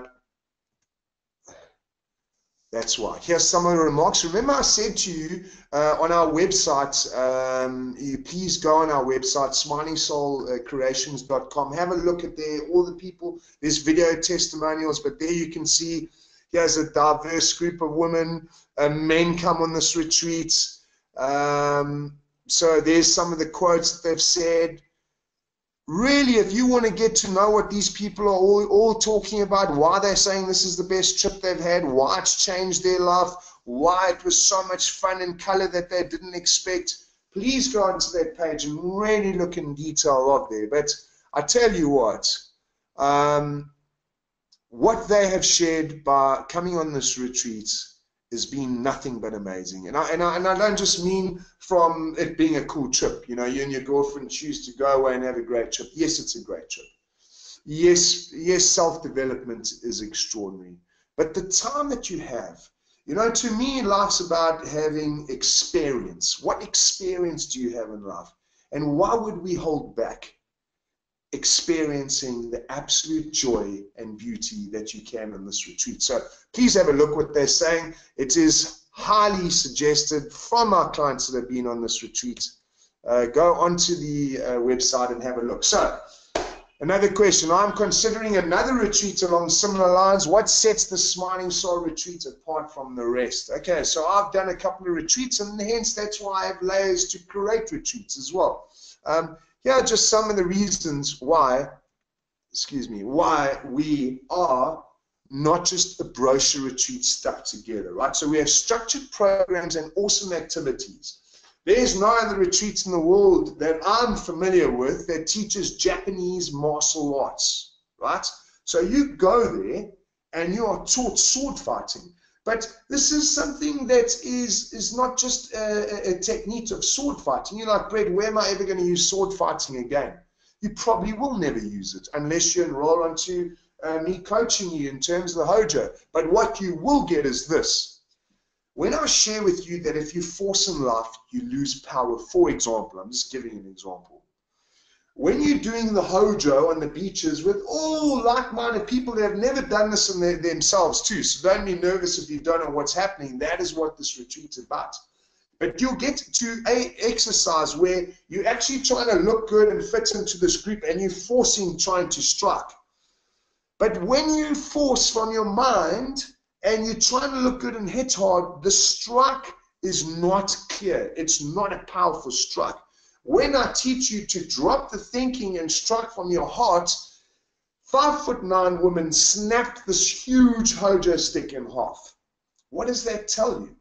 S1: That's why. Here's some of the remarks. Remember, I said to you uh, on our website, um, you please go on our website, smilingsoulcreations.com. Have a look at there, all the people. There's video testimonials, but there you can see here's a diverse group of women. Uh, men come on this retreat. Um, so there's some of the quotes that they've said really, if you want to get to know what these people are all, all talking about, why they're saying this is the best trip they've had, why it's changed their life, why it was so much fun and color that they didn't expect, please go onto that page and really look in detail of there. But I tell you what, um, what they have shared by coming on this retreat has been nothing but amazing. And I, and I, and I don't just mean from it being a cool trip. You know, you and your girlfriend choose to go away and have a great trip. Yes, it's a great trip. Yes, yes, self-development is extraordinary. But the time that you have, you know, to me, life's about having experience. What experience do you have in life? And why would we hold back experiencing the absolute joy and beauty that you can in this retreat. So please have a look what they're saying. It is highly suggested from our clients that have been on this retreat. Uh, go onto the uh, website and have a look. So another question. I'm considering another retreat along similar lines. What sets the Smiling Soul retreat apart from the rest? Okay, so I've done a couple of retreats and hence that's why I have layers to create retreats as well. Um, are just some of the reasons why, excuse me, why we are not just a brochure retreat stuck together, right? So we have structured programs and awesome activities. There's no other retreats in the world that I'm familiar with that teaches Japanese martial arts, right? So you go there and you are taught sword fighting. But this is something that is, is not just a, a technique of sword fighting. You're like, Brett, where am I ever going to use sword fighting again? You probably will never use it unless you enroll onto uh, me coaching you in terms of the Hojo. But what you will get is this. When I share with you that if you force in life, you lose power, for example, I'm just giving an example when you're doing the hojo on the beaches with all like-minded people that have never done this in their, themselves too, so don't be nervous if you don't know what's happening. That is what this retreat's about. But you'll get to a exercise where you're actually trying to look good and fit into this group and you're forcing trying to strike. But when you force from your mind and you're trying to look good and hit hard, the strike is not clear. It's not a powerful strike. When I teach you to drop the thinking and strike from your heart, five foot nine woman snapped this huge hojo stick in half. What does that tell you?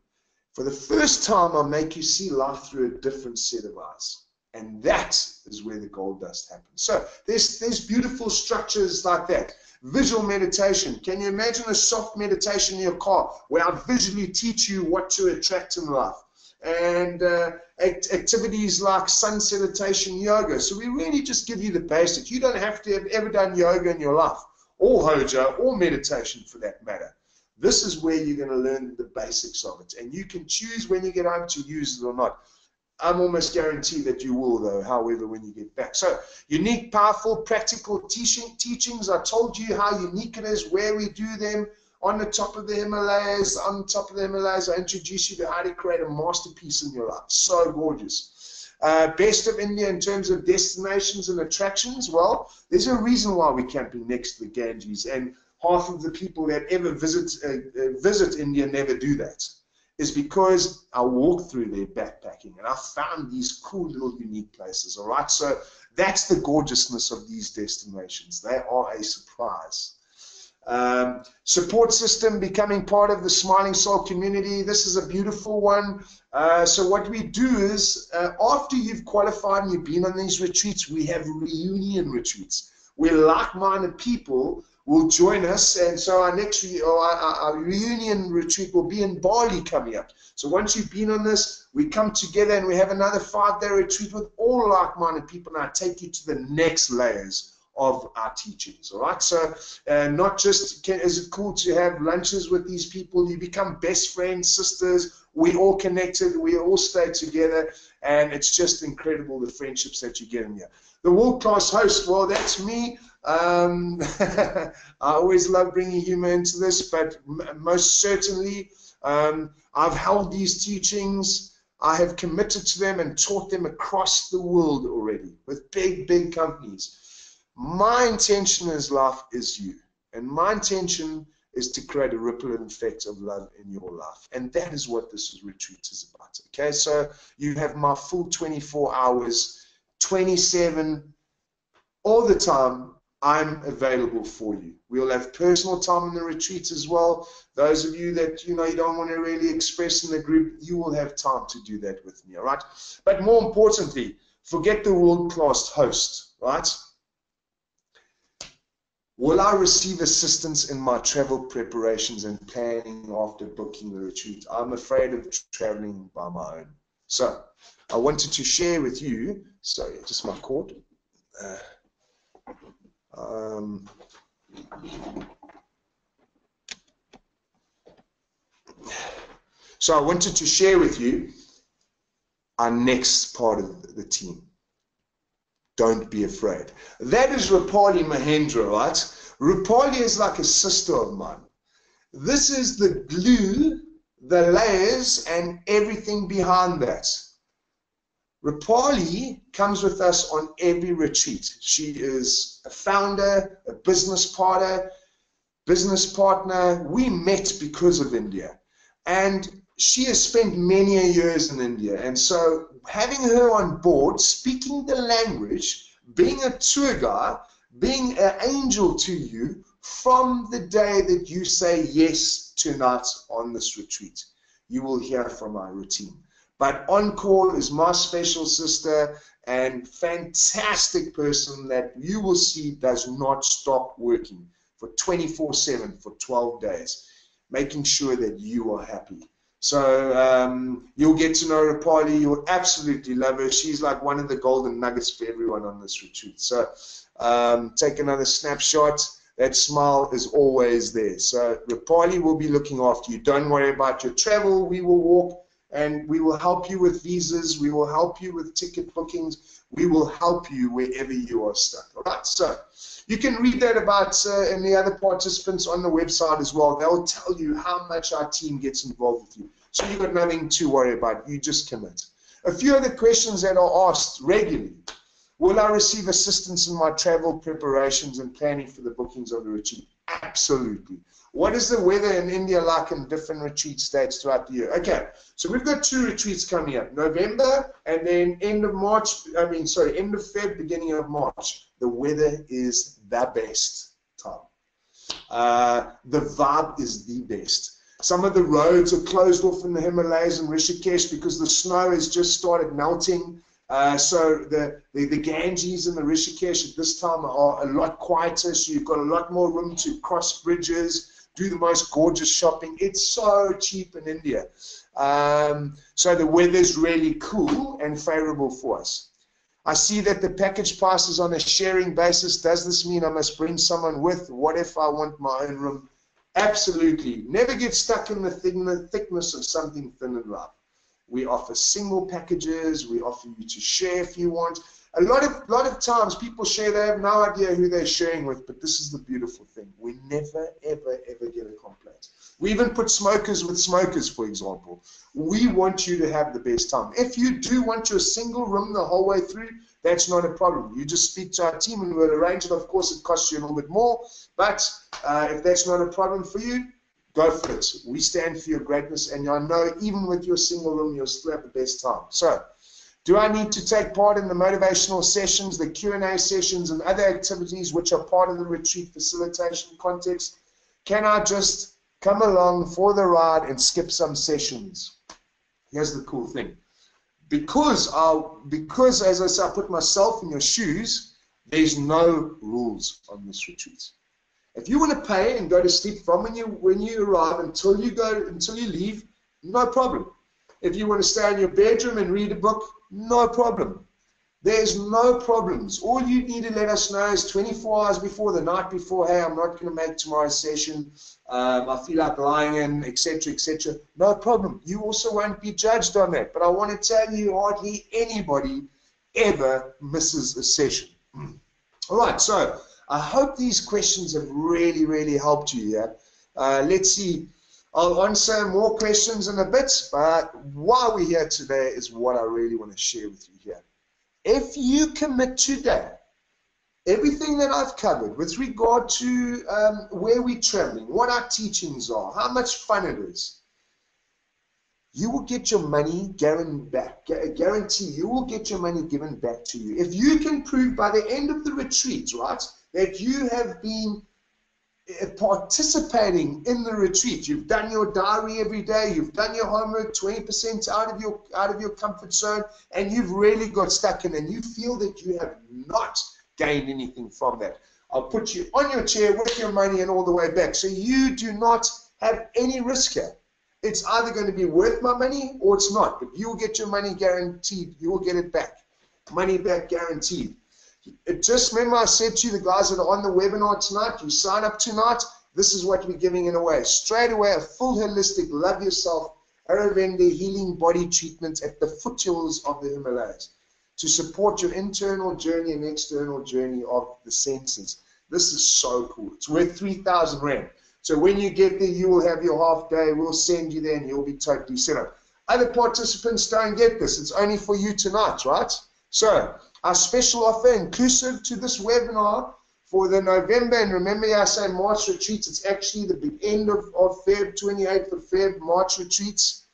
S1: For the first time, I make you see life through a different set of eyes. And that is where the gold dust happens. So there's, there's beautiful structures like that. Visual meditation. Can you imagine a soft meditation in your car where I visually teach you what to attract in life? And uh, act activities like sun salutation yoga. So we really just give you the basics. You don't have to have ever done yoga in your life, or Hojo, or meditation for that matter. This is where you're going to learn the basics of it, and you can choose when you get home to use it or not. I'm almost guaranteed that you will, though, however, when you get back. So, unique, powerful, practical teaching, teachings. I told you how unique it is, where we do them, on the top of the Himalayas, on top of the Himalayas, I introduce you to how to create a masterpiece in your life. So gorgeous. Uh, best of India in terms of destinations and attractions. Well, there's a reason why we're camping next to the Ganges, and half of the people that ever visit uh, uh, visit India never do that. Is because I walked through there backpacking and I found these cool little unique places. All right, so that's the gorgeousness of these destinations. They are a surprise. Um, support system becoming part of the Smiling Soul community. This is a beautiful one. Uh, so what we do is, uh, after you've qualified and you've been on these retreats, we have reunion retreats where like-minded people will join us. And so our next re our, our, reunion retreat will be in Bali coming up. So once you've been on this, we come together and we have another five-day retreat with all like-minded people. And I take you to the next layers of our teachings. All right, so uh, not just can, is it cool to have lunches with these people? You become best friends, sisters. We all connected. We all stay together, and it's just incredible the friendships that you get in here. The world class host. Well, that's me. Um, I always love bringing humor into this, but most certainly Um, I've held these teachings. I have committed to them and taught them across the world already with big, big companies. My intention in life is you. And my intention is to create a ripple effect of love in your life. And that is what this retreat is about. Okay, so you have my full 24 hours, 27, all the time. I'm available for you. We'll have personal time in the retreat as well. Those of you that you know you don't want to really express in the group, you will have time to do that with me, all right? But more importantly, forget the world-class host, right? Will I receive assistance in my travel preparations and planning after booking the retreat? I'm afraid of traveling by my own. So, I wanted to share with you, sorry, just my cord. Uh, um, so, I wanted to share with you our next part of the team. Don't be afraid. That is Rupali Mahendra, right? Rupali is like a sister of mine. This is the glue, the layers, and everything behind that. Rupali comes with us on every retreat. She is a founder, a business partner, business partner. We met because of India. And she has spent many years in India. And so having her on board, speaking the language, being a tour guide, being an angel to you from the day that you say yes tonight on this retreat. You will hear from our routine. But on call is my special sister and fantastic person that you will see does not stop working for 24 7 for 12 days, making sure that you are happy. So um, you'll get to know Rupali. You'll absolutely love her. She's like one of the golden nuggets for everyone on this retreat. So um, take another snapshot. That smile is always there. So Rupali will be looking after you. Don't worry about your travel. We will walk and we will help you with visas. We will help you with ticket bookings. We will help you wherever you are stuck. All right. So you can read that about uh, and the other participants on the website as well. They'll tell you how much our team gets involved with you. So you've got nothing to worry about. You just commit. A few other questions that are asked regularly. Will I receive assistance in my travel preparations and planning for the bookings of the retreat? Absolutely. What is the weather in India like in different retreat states throughout the year? Okay, so we've got two retreats coming up, November and then end of March, I mean, sorry, end of Feb, beginning of March. The weather is the best time. Uh, the vibe is the best. Some of the roads are closed off in the Himalayas and Rishikesh because the snow has just started melting. Uh, so the, the, the Ganges and the Rishikesh at this time are a lot quieter, so you've got a lot more room to cross bridges, do the most gorgeous shopping. It's so cheap in India. Um, so the weather's really cool and favorable for us. I see that the package is on a sharing basis. Does this mean I must bring someone with? What if I want my own room? Absolutely. Never get stuck in the thickness of something thin and rough. We offer single packages. We offer you to share if you want. A lot of lot of times people share, they have no idea who they're sharing with, but this is the beautiful thing. We never, ever, ever get a complaint. We even put smokers with smokers, for example. We want you to have the best time. If you do want your single room the whole way through, that's not a problem. You just speak to our team and we'll arrange it. Of course, it costs you a little bit more, but uh, if that's not a problem for you, go for it. We stand for your greatness, and I know even with your single room, you'll still have the best time. So, do I need to take part in the motivational sessions, the Q&A sessions, and other activities which are part of the retreat facilitation context? Can I just come along for the ride and skip some sessions? Here's the cool thing because I, because as I say, I put myself in your shoes, there's no rules on this retreat. If you want to pay and go to sleep from when you when you arrive until you go until you leave, no problem. If you want to stay in your bedroom and read a book, no problem. There's no problems. All you need to let us know is 24 hours before, the night before, hey, I'm not going to make tomorrow's session. Um, I feel like lying in, etc., etc. No problem. You also won't be judged on that. But I want to tell you, hardly anybody ever misses a session. All right, so I hope these questions have really, really helped you. Yeah? Uh, let's see. I'll answer more questions in a bit, but why we're here today is what I really want to share with you here. If you commit today, everything that I've covered with regard to um, where we're traveling, what our teachings are, how much fun it is, you will get your money guaranteed back. Guarantee you will get your money given back to you. If you can prove by the end of the retreat, right, that you have been Eh, participating in the retreat. You've done your diary every day. You've done your homework 20% out of your out of your comfort zone, and you've really got stuck in, and you feel that you have not gained anything from that. I'll put you on your chair with your money and all the way back, so you do not have any risk here it's either going to be worth my money or it's not. But you will get your money guaranteed. You will get it back. Money back guaranteed. It just remember I said to you, the guys that are on the webinar tonight, you sign up tonight, this is what we're giving it away. Straight away, a full holistic, love yourself, Ayurveda healing body treatment at the foothills of the Himalayas to support your internal journey and external journey of the senses. This is so cool. It's worth 3,000 Rand. So when you get there, you will have your half day. We'll send you there and you'll be totally set up. Other participants don't get this. It's only for you tonight, right? So our special offer inclusive to this webinar for the November, and remember I say March retreats, it's actually the end of, of Feb, 28th of Feb, March retreats.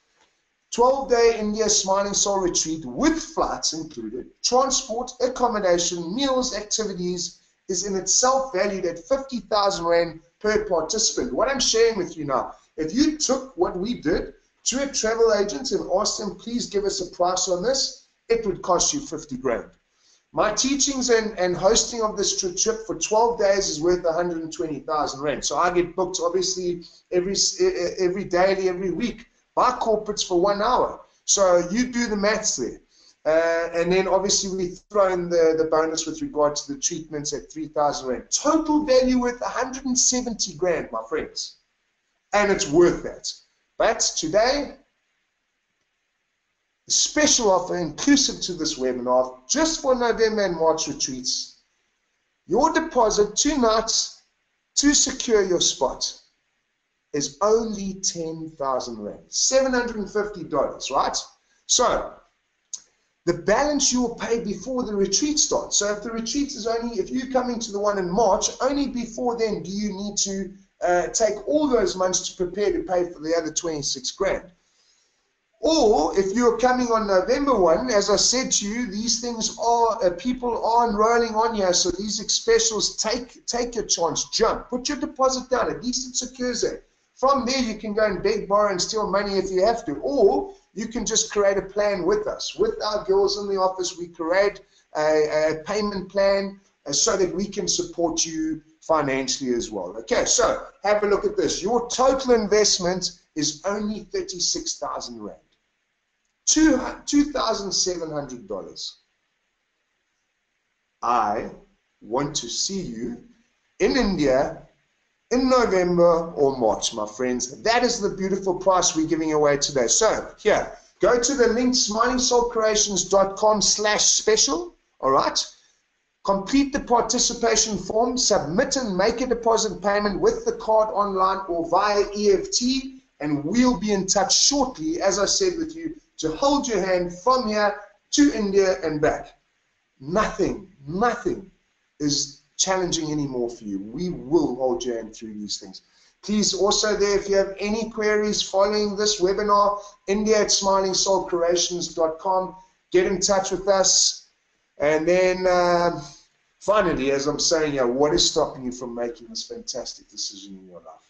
S1: 12-day India Smiling Soul retreat with flights included, transport, accommodation, meals, activities is in itself valued at 50,000 Rand per participant. What I'm sharing with you now, if you took what we did to a travel agent and asked them, please give us a price on this, it would cost you 50 grand. My teachings and, and hosting of this trip for 12 days is worth 120,000 rand. So I get booked obviously every every daily, every week by corporates for one hour. So you do the maths there. Uh, and then obviously we throw in the, the bonus with regard to the treatments at 3,000 Rand. Total value worth 170 grand, my friends. And it's worth that. But today, special offer inclusive to this webinar, just for November and March retreats. Your deposit two nights to secure your spot is only 10,000 Rand. $750, right? So, the balance you will pay before the retreat starts. So if the retreat is only, if you're coming to the one in March, only before then do you need to uh, take all those months to prepare to pay for the other 26 grand. Or if you're coming on November 1, as I said to you, these things are, uh, people are enrolling on here. So these specials, take, take your chance, jump, put your deposit down. At least it secures it. From there, you can go and beg, borrow, and steal money if you have to. Or you can just create a plan with us. With our girls in the office, we create a, a payment plan uh, so that we can support you financially as well. Okay, so have a look at this. Your total investment is only 36,000 Rand. $2,700. I want to see you in India in November or March, my friends. That is the beautiful price we're giving away today. So here, go to the link smilingsoulcreations.com slash special, all right? Complete the participation form, submit and make a deposit payment with the card online or via EFT, and we'll be in touch shortly, as I said with you, to hold your hand from here to India and back. Nothing, nothing is challenging anymore for you. We will hold your hand through these things. Please also there, if you have any queries following this webinar, india at smilingsoulcreations.com. Get in touch with us. And then uh, finally, as I'm saying here, what is stopping you from making this fantastic decision in your life?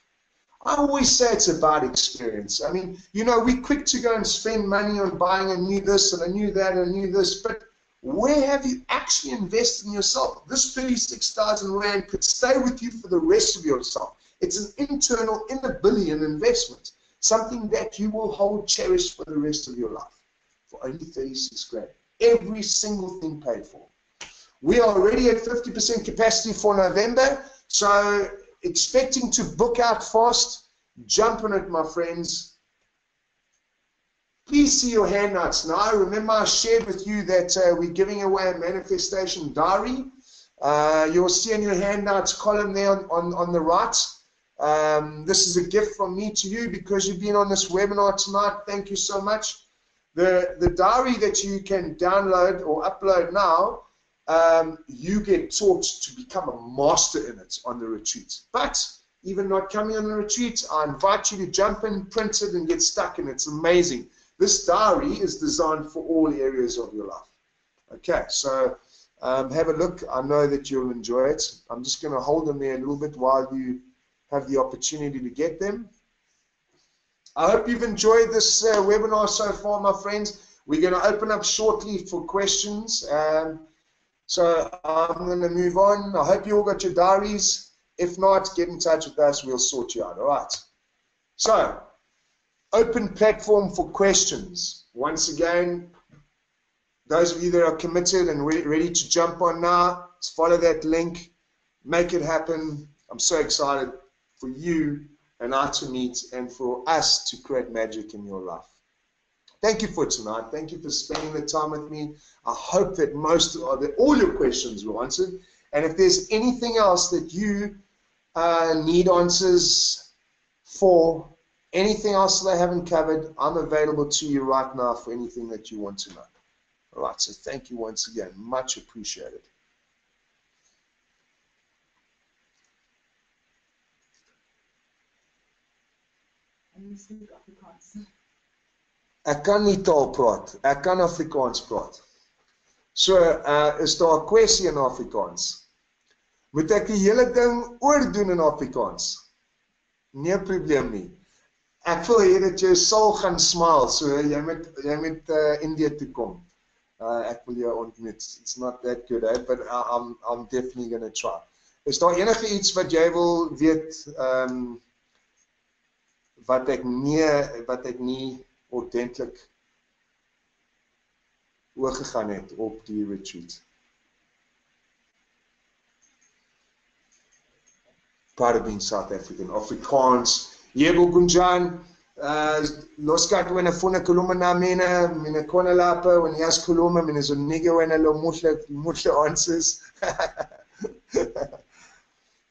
S1: I always say it's about experience. I mean, you know, we're quick to go and spend money on buying a new this and a new that and a new this, but where have you actually invested in yourself? This 36,000 Rand could stay with you for the rest of yourself. It's an internal in inability and investment, something that you will hold cherished for the rest of your life for only 36 grand. Every single thing paid for. We are already at 50% capacity for November, so expecting to book out fast. Jump on it, my friends please see your handouts now. I remember I shared with you that uh, we're giving away a manifestation diary. Uh, you'll see in your handouts column there on, on, on the right. Um, this is a gift from me to you because you've been on this webinar tonight. Thank you so much. The, the diary that you can download or upload now, um, you get taught to become a master in it on the retreat. But even not coming on the retreat, I invite you to jump in, print it, and get stuck in. It's amazing. This diary is designed for all areas of your life. Okay, so um, have a look. I know that you'll enjoy it. I'm just going to hold them there a little bit while you have the opportunity to get them. I hope you've enjoyed this uh, webinar so far, my friends. We're going to open up shortly for questions. Um, so I'm going to move on. I hope you all got your diaries. If not, get in touch with us. We'll sort you out. All right. So, open platform for questions. Once again, those of you that are committed and re ready to jump on now, follow that link, make it happen. I'm so excited for you and I to meet and for us to create magic in your life. Thank you for tonight. Thank you for spending the time with me. I hope that most of the, all your questions were answered. And if there's anything else that you uh, need answers for, anything else that I haven't covered, I'm available to you right now for anything that you want to know. All right, so thank you once again. Much appreciated. Ek kan nie taal praat. Ek kan Afrikaans praat. So, uh is daar 'n kwessie in Afrikaans? Moet ek die hele ding oordoen in Afrikaans? Nee probleem nie. Ek wil hê dat jy sal gaan smaal, so jy moet jy moet uh Indië toe kom uh, ek wil jou ontmoet. It's not that good, eh? but uh, I'm I'm definitely going to try. Is daar enige iets wat jy wil weet ehm um, wat ek nie wat ek nie ordentlik oor gegaan het op die retreat? Pardon South African Afrikaans. Yebo Gunjan, Uh, losikhathi wena funa khuluma nami mina mina khona lapha wena uyasikhuluma mina zoninika wena lo muhle muhle answers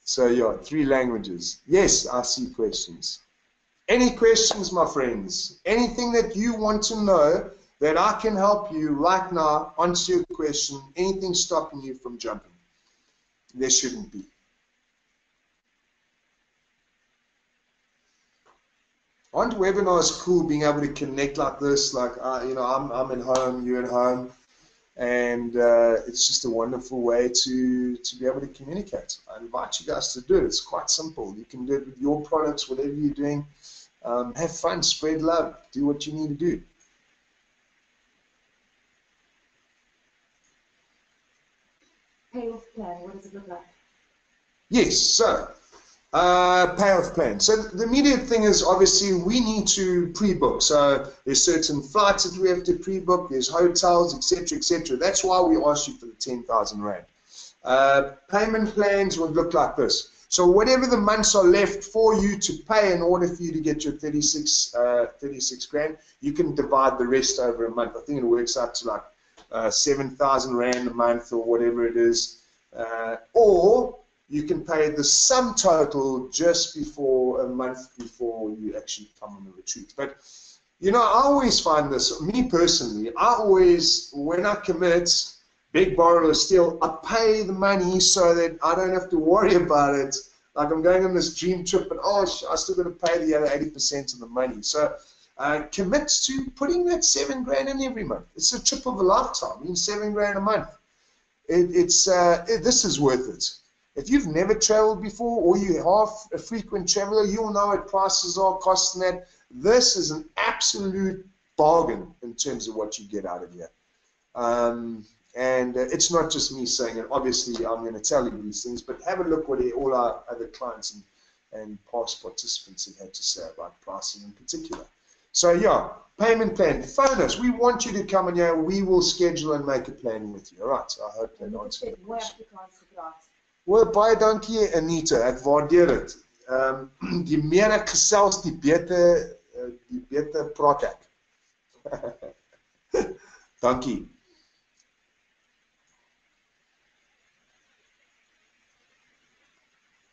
S1: so yeah three languages yes i see questions any questions my friends? Anything that you want to know that i can help you right now answer your question? Anything stopping you from jumping? There shouldn't be. On webinar is cool being able to connect like this? Like uh, you know I'm, I'm at home you're at home and uh, it's just a wonderful way to to be able to communicate. I invite you guys to do it. It's quite simple. You can do it with your products whatever you're doing um, have fun spread love do what you need to do
S2: payoff plan what does it look like
S1: yes so uh, payoff plan. So the immediate thing is obviously we need to pre-book. So there's certain flights that we have to pre-book. There's hotels, etc., etc. That's why we asked you for the ten thousand rand. Uh, payment plans would look like this. So whatever the months are left for you to pay in order for you to get your 36, uh, 36 grand, you can divide the rest over a month. I think it works out to like uh, 7,000 rand a month or whatever it is. Uh, or you can pay the sum total just before a month before you actually come on the retreat. But you know, I always find this, me personally, I always, when I commit, big borrower still, I pay the money so that I don't have to worry about it. Like I'm going on this dream trip, and oh, I still got to pay the other 80% of the money. So uh, commit to putting that seven grand in every month. It's a trip of a lifetime. I mean, seven grand a month. It, it's uh, it, this is worth it. If you've never traveled before or you are a frequent traveler, you'll know what prices are, costs and that. This is an absolute bargain in terms of what you get out of here. Um, and uh, it's not just me saying it. Obviously, I'm going to tell you these things, but have a look what all our other clients and, and past participants have had to say about pricing in particular. So yeah, payment plan. Phone us. We want you to come in here. We will schedule and make a plan with you. All right. So I hope that answers the question. O baie dankie Anita, ek waardeer dit. Ehm um, die meer ek gesels, die beter eh, die beter praat ek. dankie.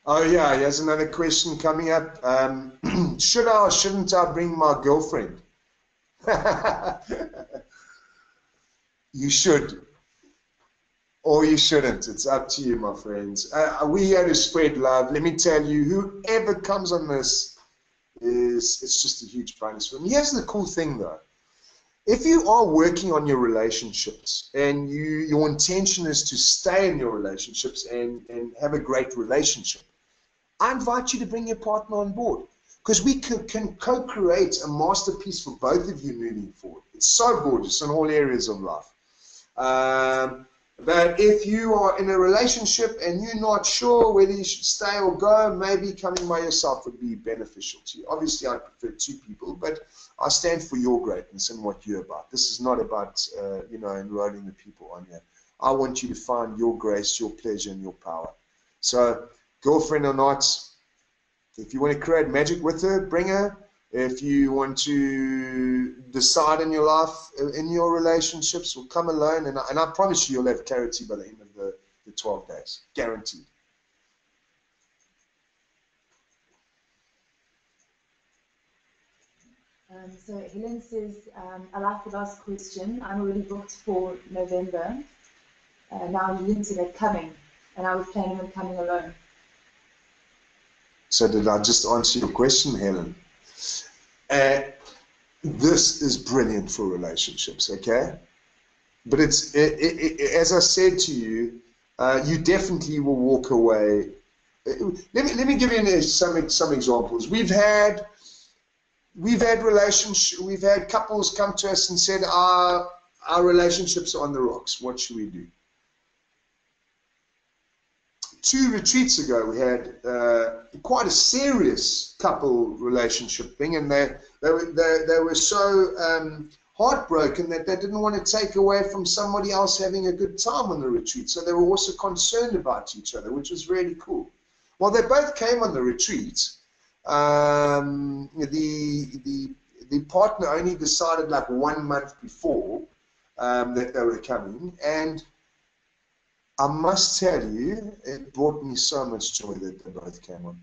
S1: Oh yeah, here's another question coming up. Um, should I or shouldn't I bring my girlfriend? you should. Or you shouldn't. It's up to you, my friends. Uh, we here to spread love. Let me tell you, whoever comes on this is it's just a huge bonus for me. Here's the cool thing though. If you are working on your relationships and you your intention is to stay in your relationships and, and have a great relationship, I invite you to bring your partner on board because we can, co-create a masterpiece for both of you moving forward. It's so gorgeous in all areas of life. Um, but if you are in a relationship and you're not sure whether you should stay or go, maybe coming by yourself would be beneficial to you. Obviously, I prefer two people, but I stand for your greatness and what you're about. This is not about, uh, you know, enrolling the people on you. I want you to find your grace, your pleasure, and your power. So, girlfriend or not, if you want to create magic with her, bring her. If you want to decide in your life, in your relationships, will come alone. And I, and I promise you, you'll have clarity by the end of the, the 12 days. Guaranteed.
S2: Um, so Helen says, um, I like the last question. I'm already booked for November. Uh, now hinted at coming, and I was planning on coming alone.
S1: So did I just answer your question, Helen? Uh, this is brilliant for relationships, okay? But it's it, it, it, as I said to you, uh, you definitely will walk away. Let me let me give you some some examples. We've had we've had relationship we've had couples come to us and said our our relationships are on the rocks. What should we do? Two retreats ago, we had uh, quite a serious couple relationship thing, and they they were they, they were so um, heartbroken that they didn't want to take away from somebody else having a good time on the retreat. So they were also concerned about each other, which was really cool. Well, they both came on the retreat. Um, the the the partner only decided like one month before um, that they were coming, and I must tell you, it brought me so much joy that they both came on.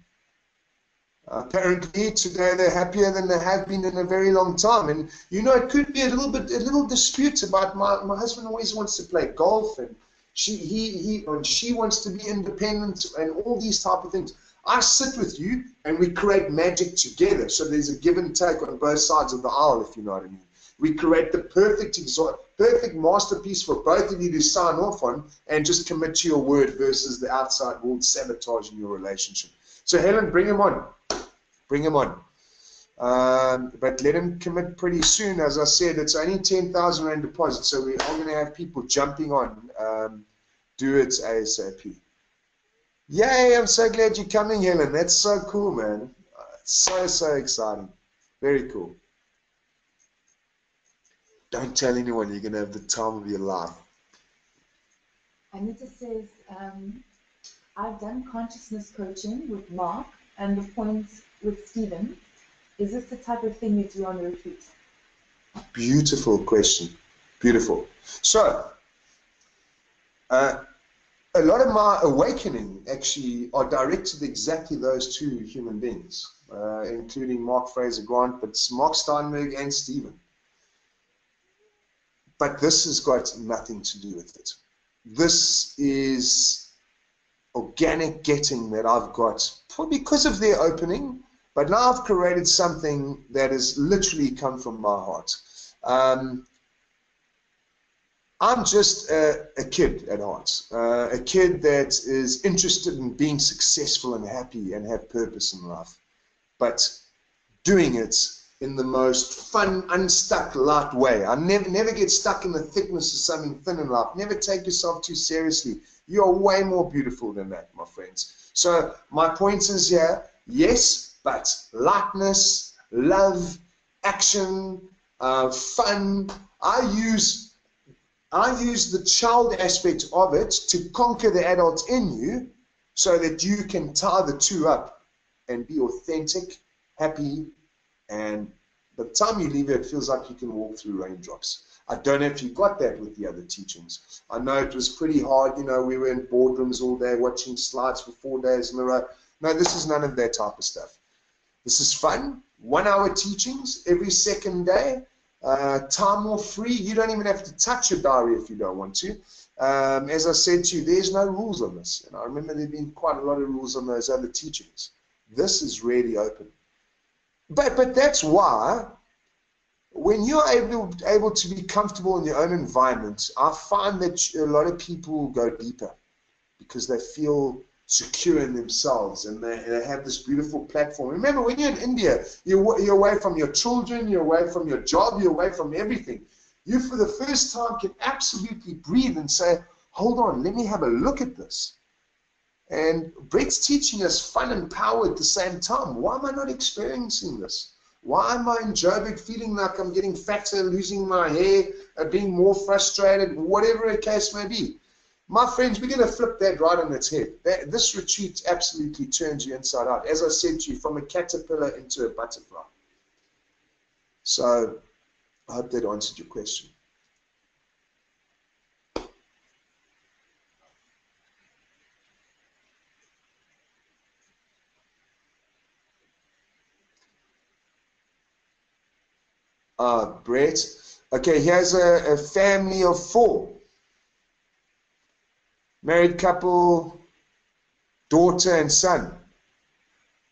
S1: Apparently today they're happier than they have been in a very long time, and you know it could be a little bit, a little dispute about my my husband always wants to play golf, and she he he and she wants to be independent, and all these type of things. I sit with you and we create magic together. So there's a give and take on both sides of the aisle, if you know what I mean. We create the perfect perfect masterpiece for both of you to sign off on and just commit to your word versus the outside world sabotaging your relationship. So Helen, bring him on. Bring him on. Um, but let him commit pretty soon. As I said, it's only 10,000 Rand deposit, so we are going to have people jumping on. Um, do it ASAP. Yay, I'm so glad you're coming, Helen. That's so cool, man. so, so exciting. Very cool. Don't tell anyone you're going to have the time of your life.
S2: Anita says, um, I've done consciousness coaching with Mark and the points with Stephen. Is this the type of thing you do on the retreat?
S1: Beautiful question. Beautiful. So, uh, a lot of my awakening actually are directed exactly those two human beings, uh, including Mark Fraser Grant, but Mark Steinberg and Stephen. But this has got nothing to do with it. This is organic getting that I've got because of their opening, but now I've created something that has literally come from my heart. Um, I'm just a, a, kid at heart, uh, a kid that is interested in being successful and happy and have purpose in life, but doing it in the most fun, unstuck, light way. I never, never get stuck in the thickness of something thin in life. Never take yourself too seriously. You are way more beautiful than that, my friends. So my point is here, yes, but lightness, love, action, uh, fun. I use I use the child aspect of it to conquer the adult in you so that you can tie the two up and be authentic, happy, and by the time you leave here, it feels like you can walk through raindrops. I don't know if you got that with the other teachings. I know it was pretty hard. You know, we were in boardrooms all day watching slides for four days in a row. No, this is none of that type of stuff. This is fun. One hour teachings every second day. Uh, time off free. You don't even have to touch your diary if you don't want to. Um, as I said to you, there's no rules on this. And I remember there being quite a lot of rules on those other teachings. This is really open. But, but that's why when you're able, able to be comfortable in your own environment, I find that a lot of people go deeper because they feel secure in themselves and they, they have this beautiful platform. Remember, when you're in India, you're, you're away from your children, you're away from your job, you're away from everything. You, for the first time, can absolutely breathe and say, hold on, let me have a look at this. And Brett's teaching us fun and power at the same time. Why am I not experiencing this? Why am I in Joburg feeling like I'm getting fatter, losing my hair, uh, being more frustrated, whatever the case may be? My friends, we're going to flip that right on its head. That, this retreat absolutely turns you inside out. As I said to you, from a caterpillar into a butterfly. So I hope that answered your question. Uh, Brett. Okay, here's a, a family of four. Married couple, daughter and son.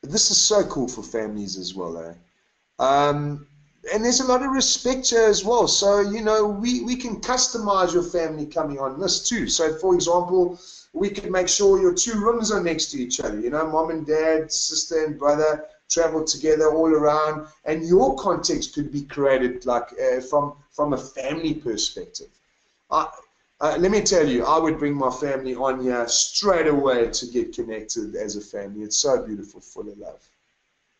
S1: This is so cool for families as well, eh? Um, and there's a lot of respect here as well. So, you know, we, we can customize your family coming on this too. So, for example, we can make sure your two rooms are next to each other. You know, mom and dad, sister and brother travel together all around, and your context could be created like uh, from from a family perspective. I, uh, let me tell you, I would bring my family on here straight away to get connected as a family. It's so beautiful, full of love.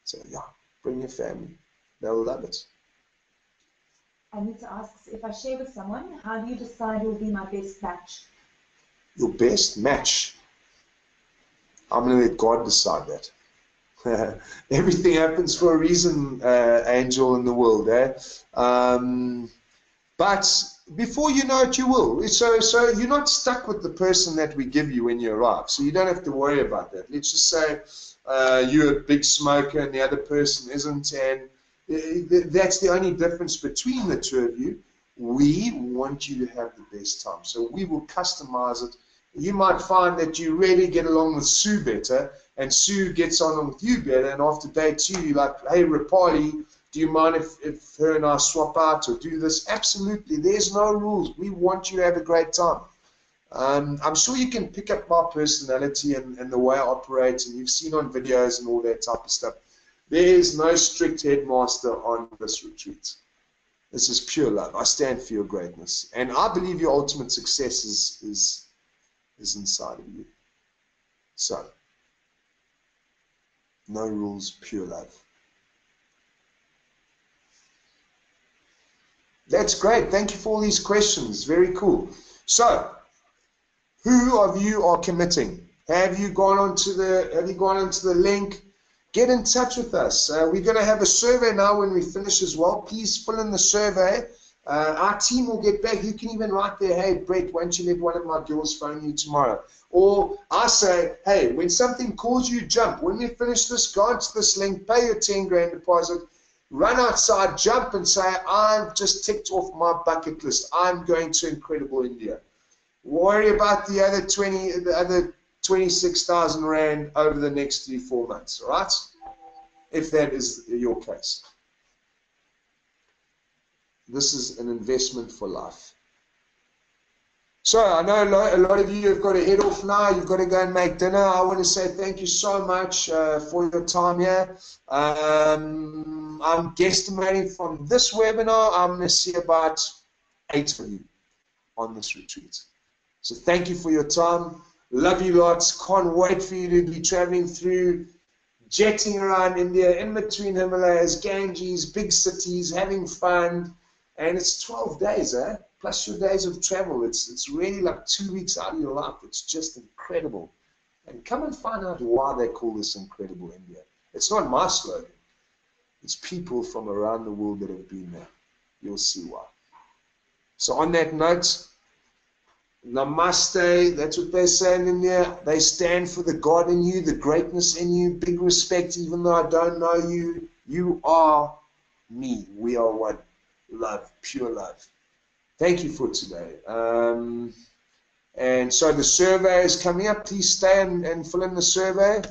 S1: So yeah, bring your family. They'll love it.
S2: Anita asks, if I share with someone, how do you decide who will be my best match?
S1: Your best match? I'm going to let God decide that. Everything happens for a reason, uh, angel in the world, eh? Um, but before you know it, you will. So, so you're not stuck with the person that we give you when you arrive. So you don't have to worry about that. Let's just say uh, you're a big smoker and the other person isn't, and that's the only difference between the two of you. We want you to have the best time. So we will customize it. You might find that you really get along with Sue better, and Sue gets on with you better. And after day two, you're like, hey, Rapali, do you mind if, if her and I swap out or do this? Absolutely. There's no rules. We want you to have a great time. Um, I'm sure you can pick up my personality and, and the way I operate, and you've seen on videos and all that type of stuff. There is no strict headmaster on this retreat. This is pure love. I stand for your greatness. And I believe your ultimate success is, is, is inside of you. So, no rules, pure love. That's great. Thank you for all these questions. Very cool. So, who of you are committing? Have you gone onto the have you gone onto the link? get in touch with us. Uh, we're going to have a survey now when we finish as well. Please fill in the survey. Uh, our team will get back. You can even write there, hey, Brett, why don't you let one of my girls phone you tomorrow? Or I say, hey, when something calls you, jump. When we finish this, go onto this link, pay your 10 grand deposit, run outside, jump and say, I've just ticked off my bucket list. I'm going to Incredible India. Worry about the other 20, the other 26,000 Rand over the next three, four months, all right? If that is your case. This is an investment for life. So I know a lot, of you have got to head off now. You've got to go and make dinner. I want to say thank you so much uh, for your time here. Um, I'm guesstimating from this webinar, I'm going to see about eight of you on this retreat. So thank you for your time. Love you lots. Can't wait for you to be traveling through, jetting around India, in between Himalayas, Ganges, big cities, having fun. And it's 12 days, eh? Plus your days of travel. It's, it's really like two weeks out of your life. It's just incredible. And come and find out why they call this incredible India. It's not my slogan. It's people from around the world that have been there. You'll see why. So on that note, Namaste, that's what they're saying in there. They stand for the God in you, the greatness in you, big respect, even though I don't know you. You are me. We are one. Love, pure love. Thank you for today. Um, and so the survey is coming up. Please stay and, and fill in the survey.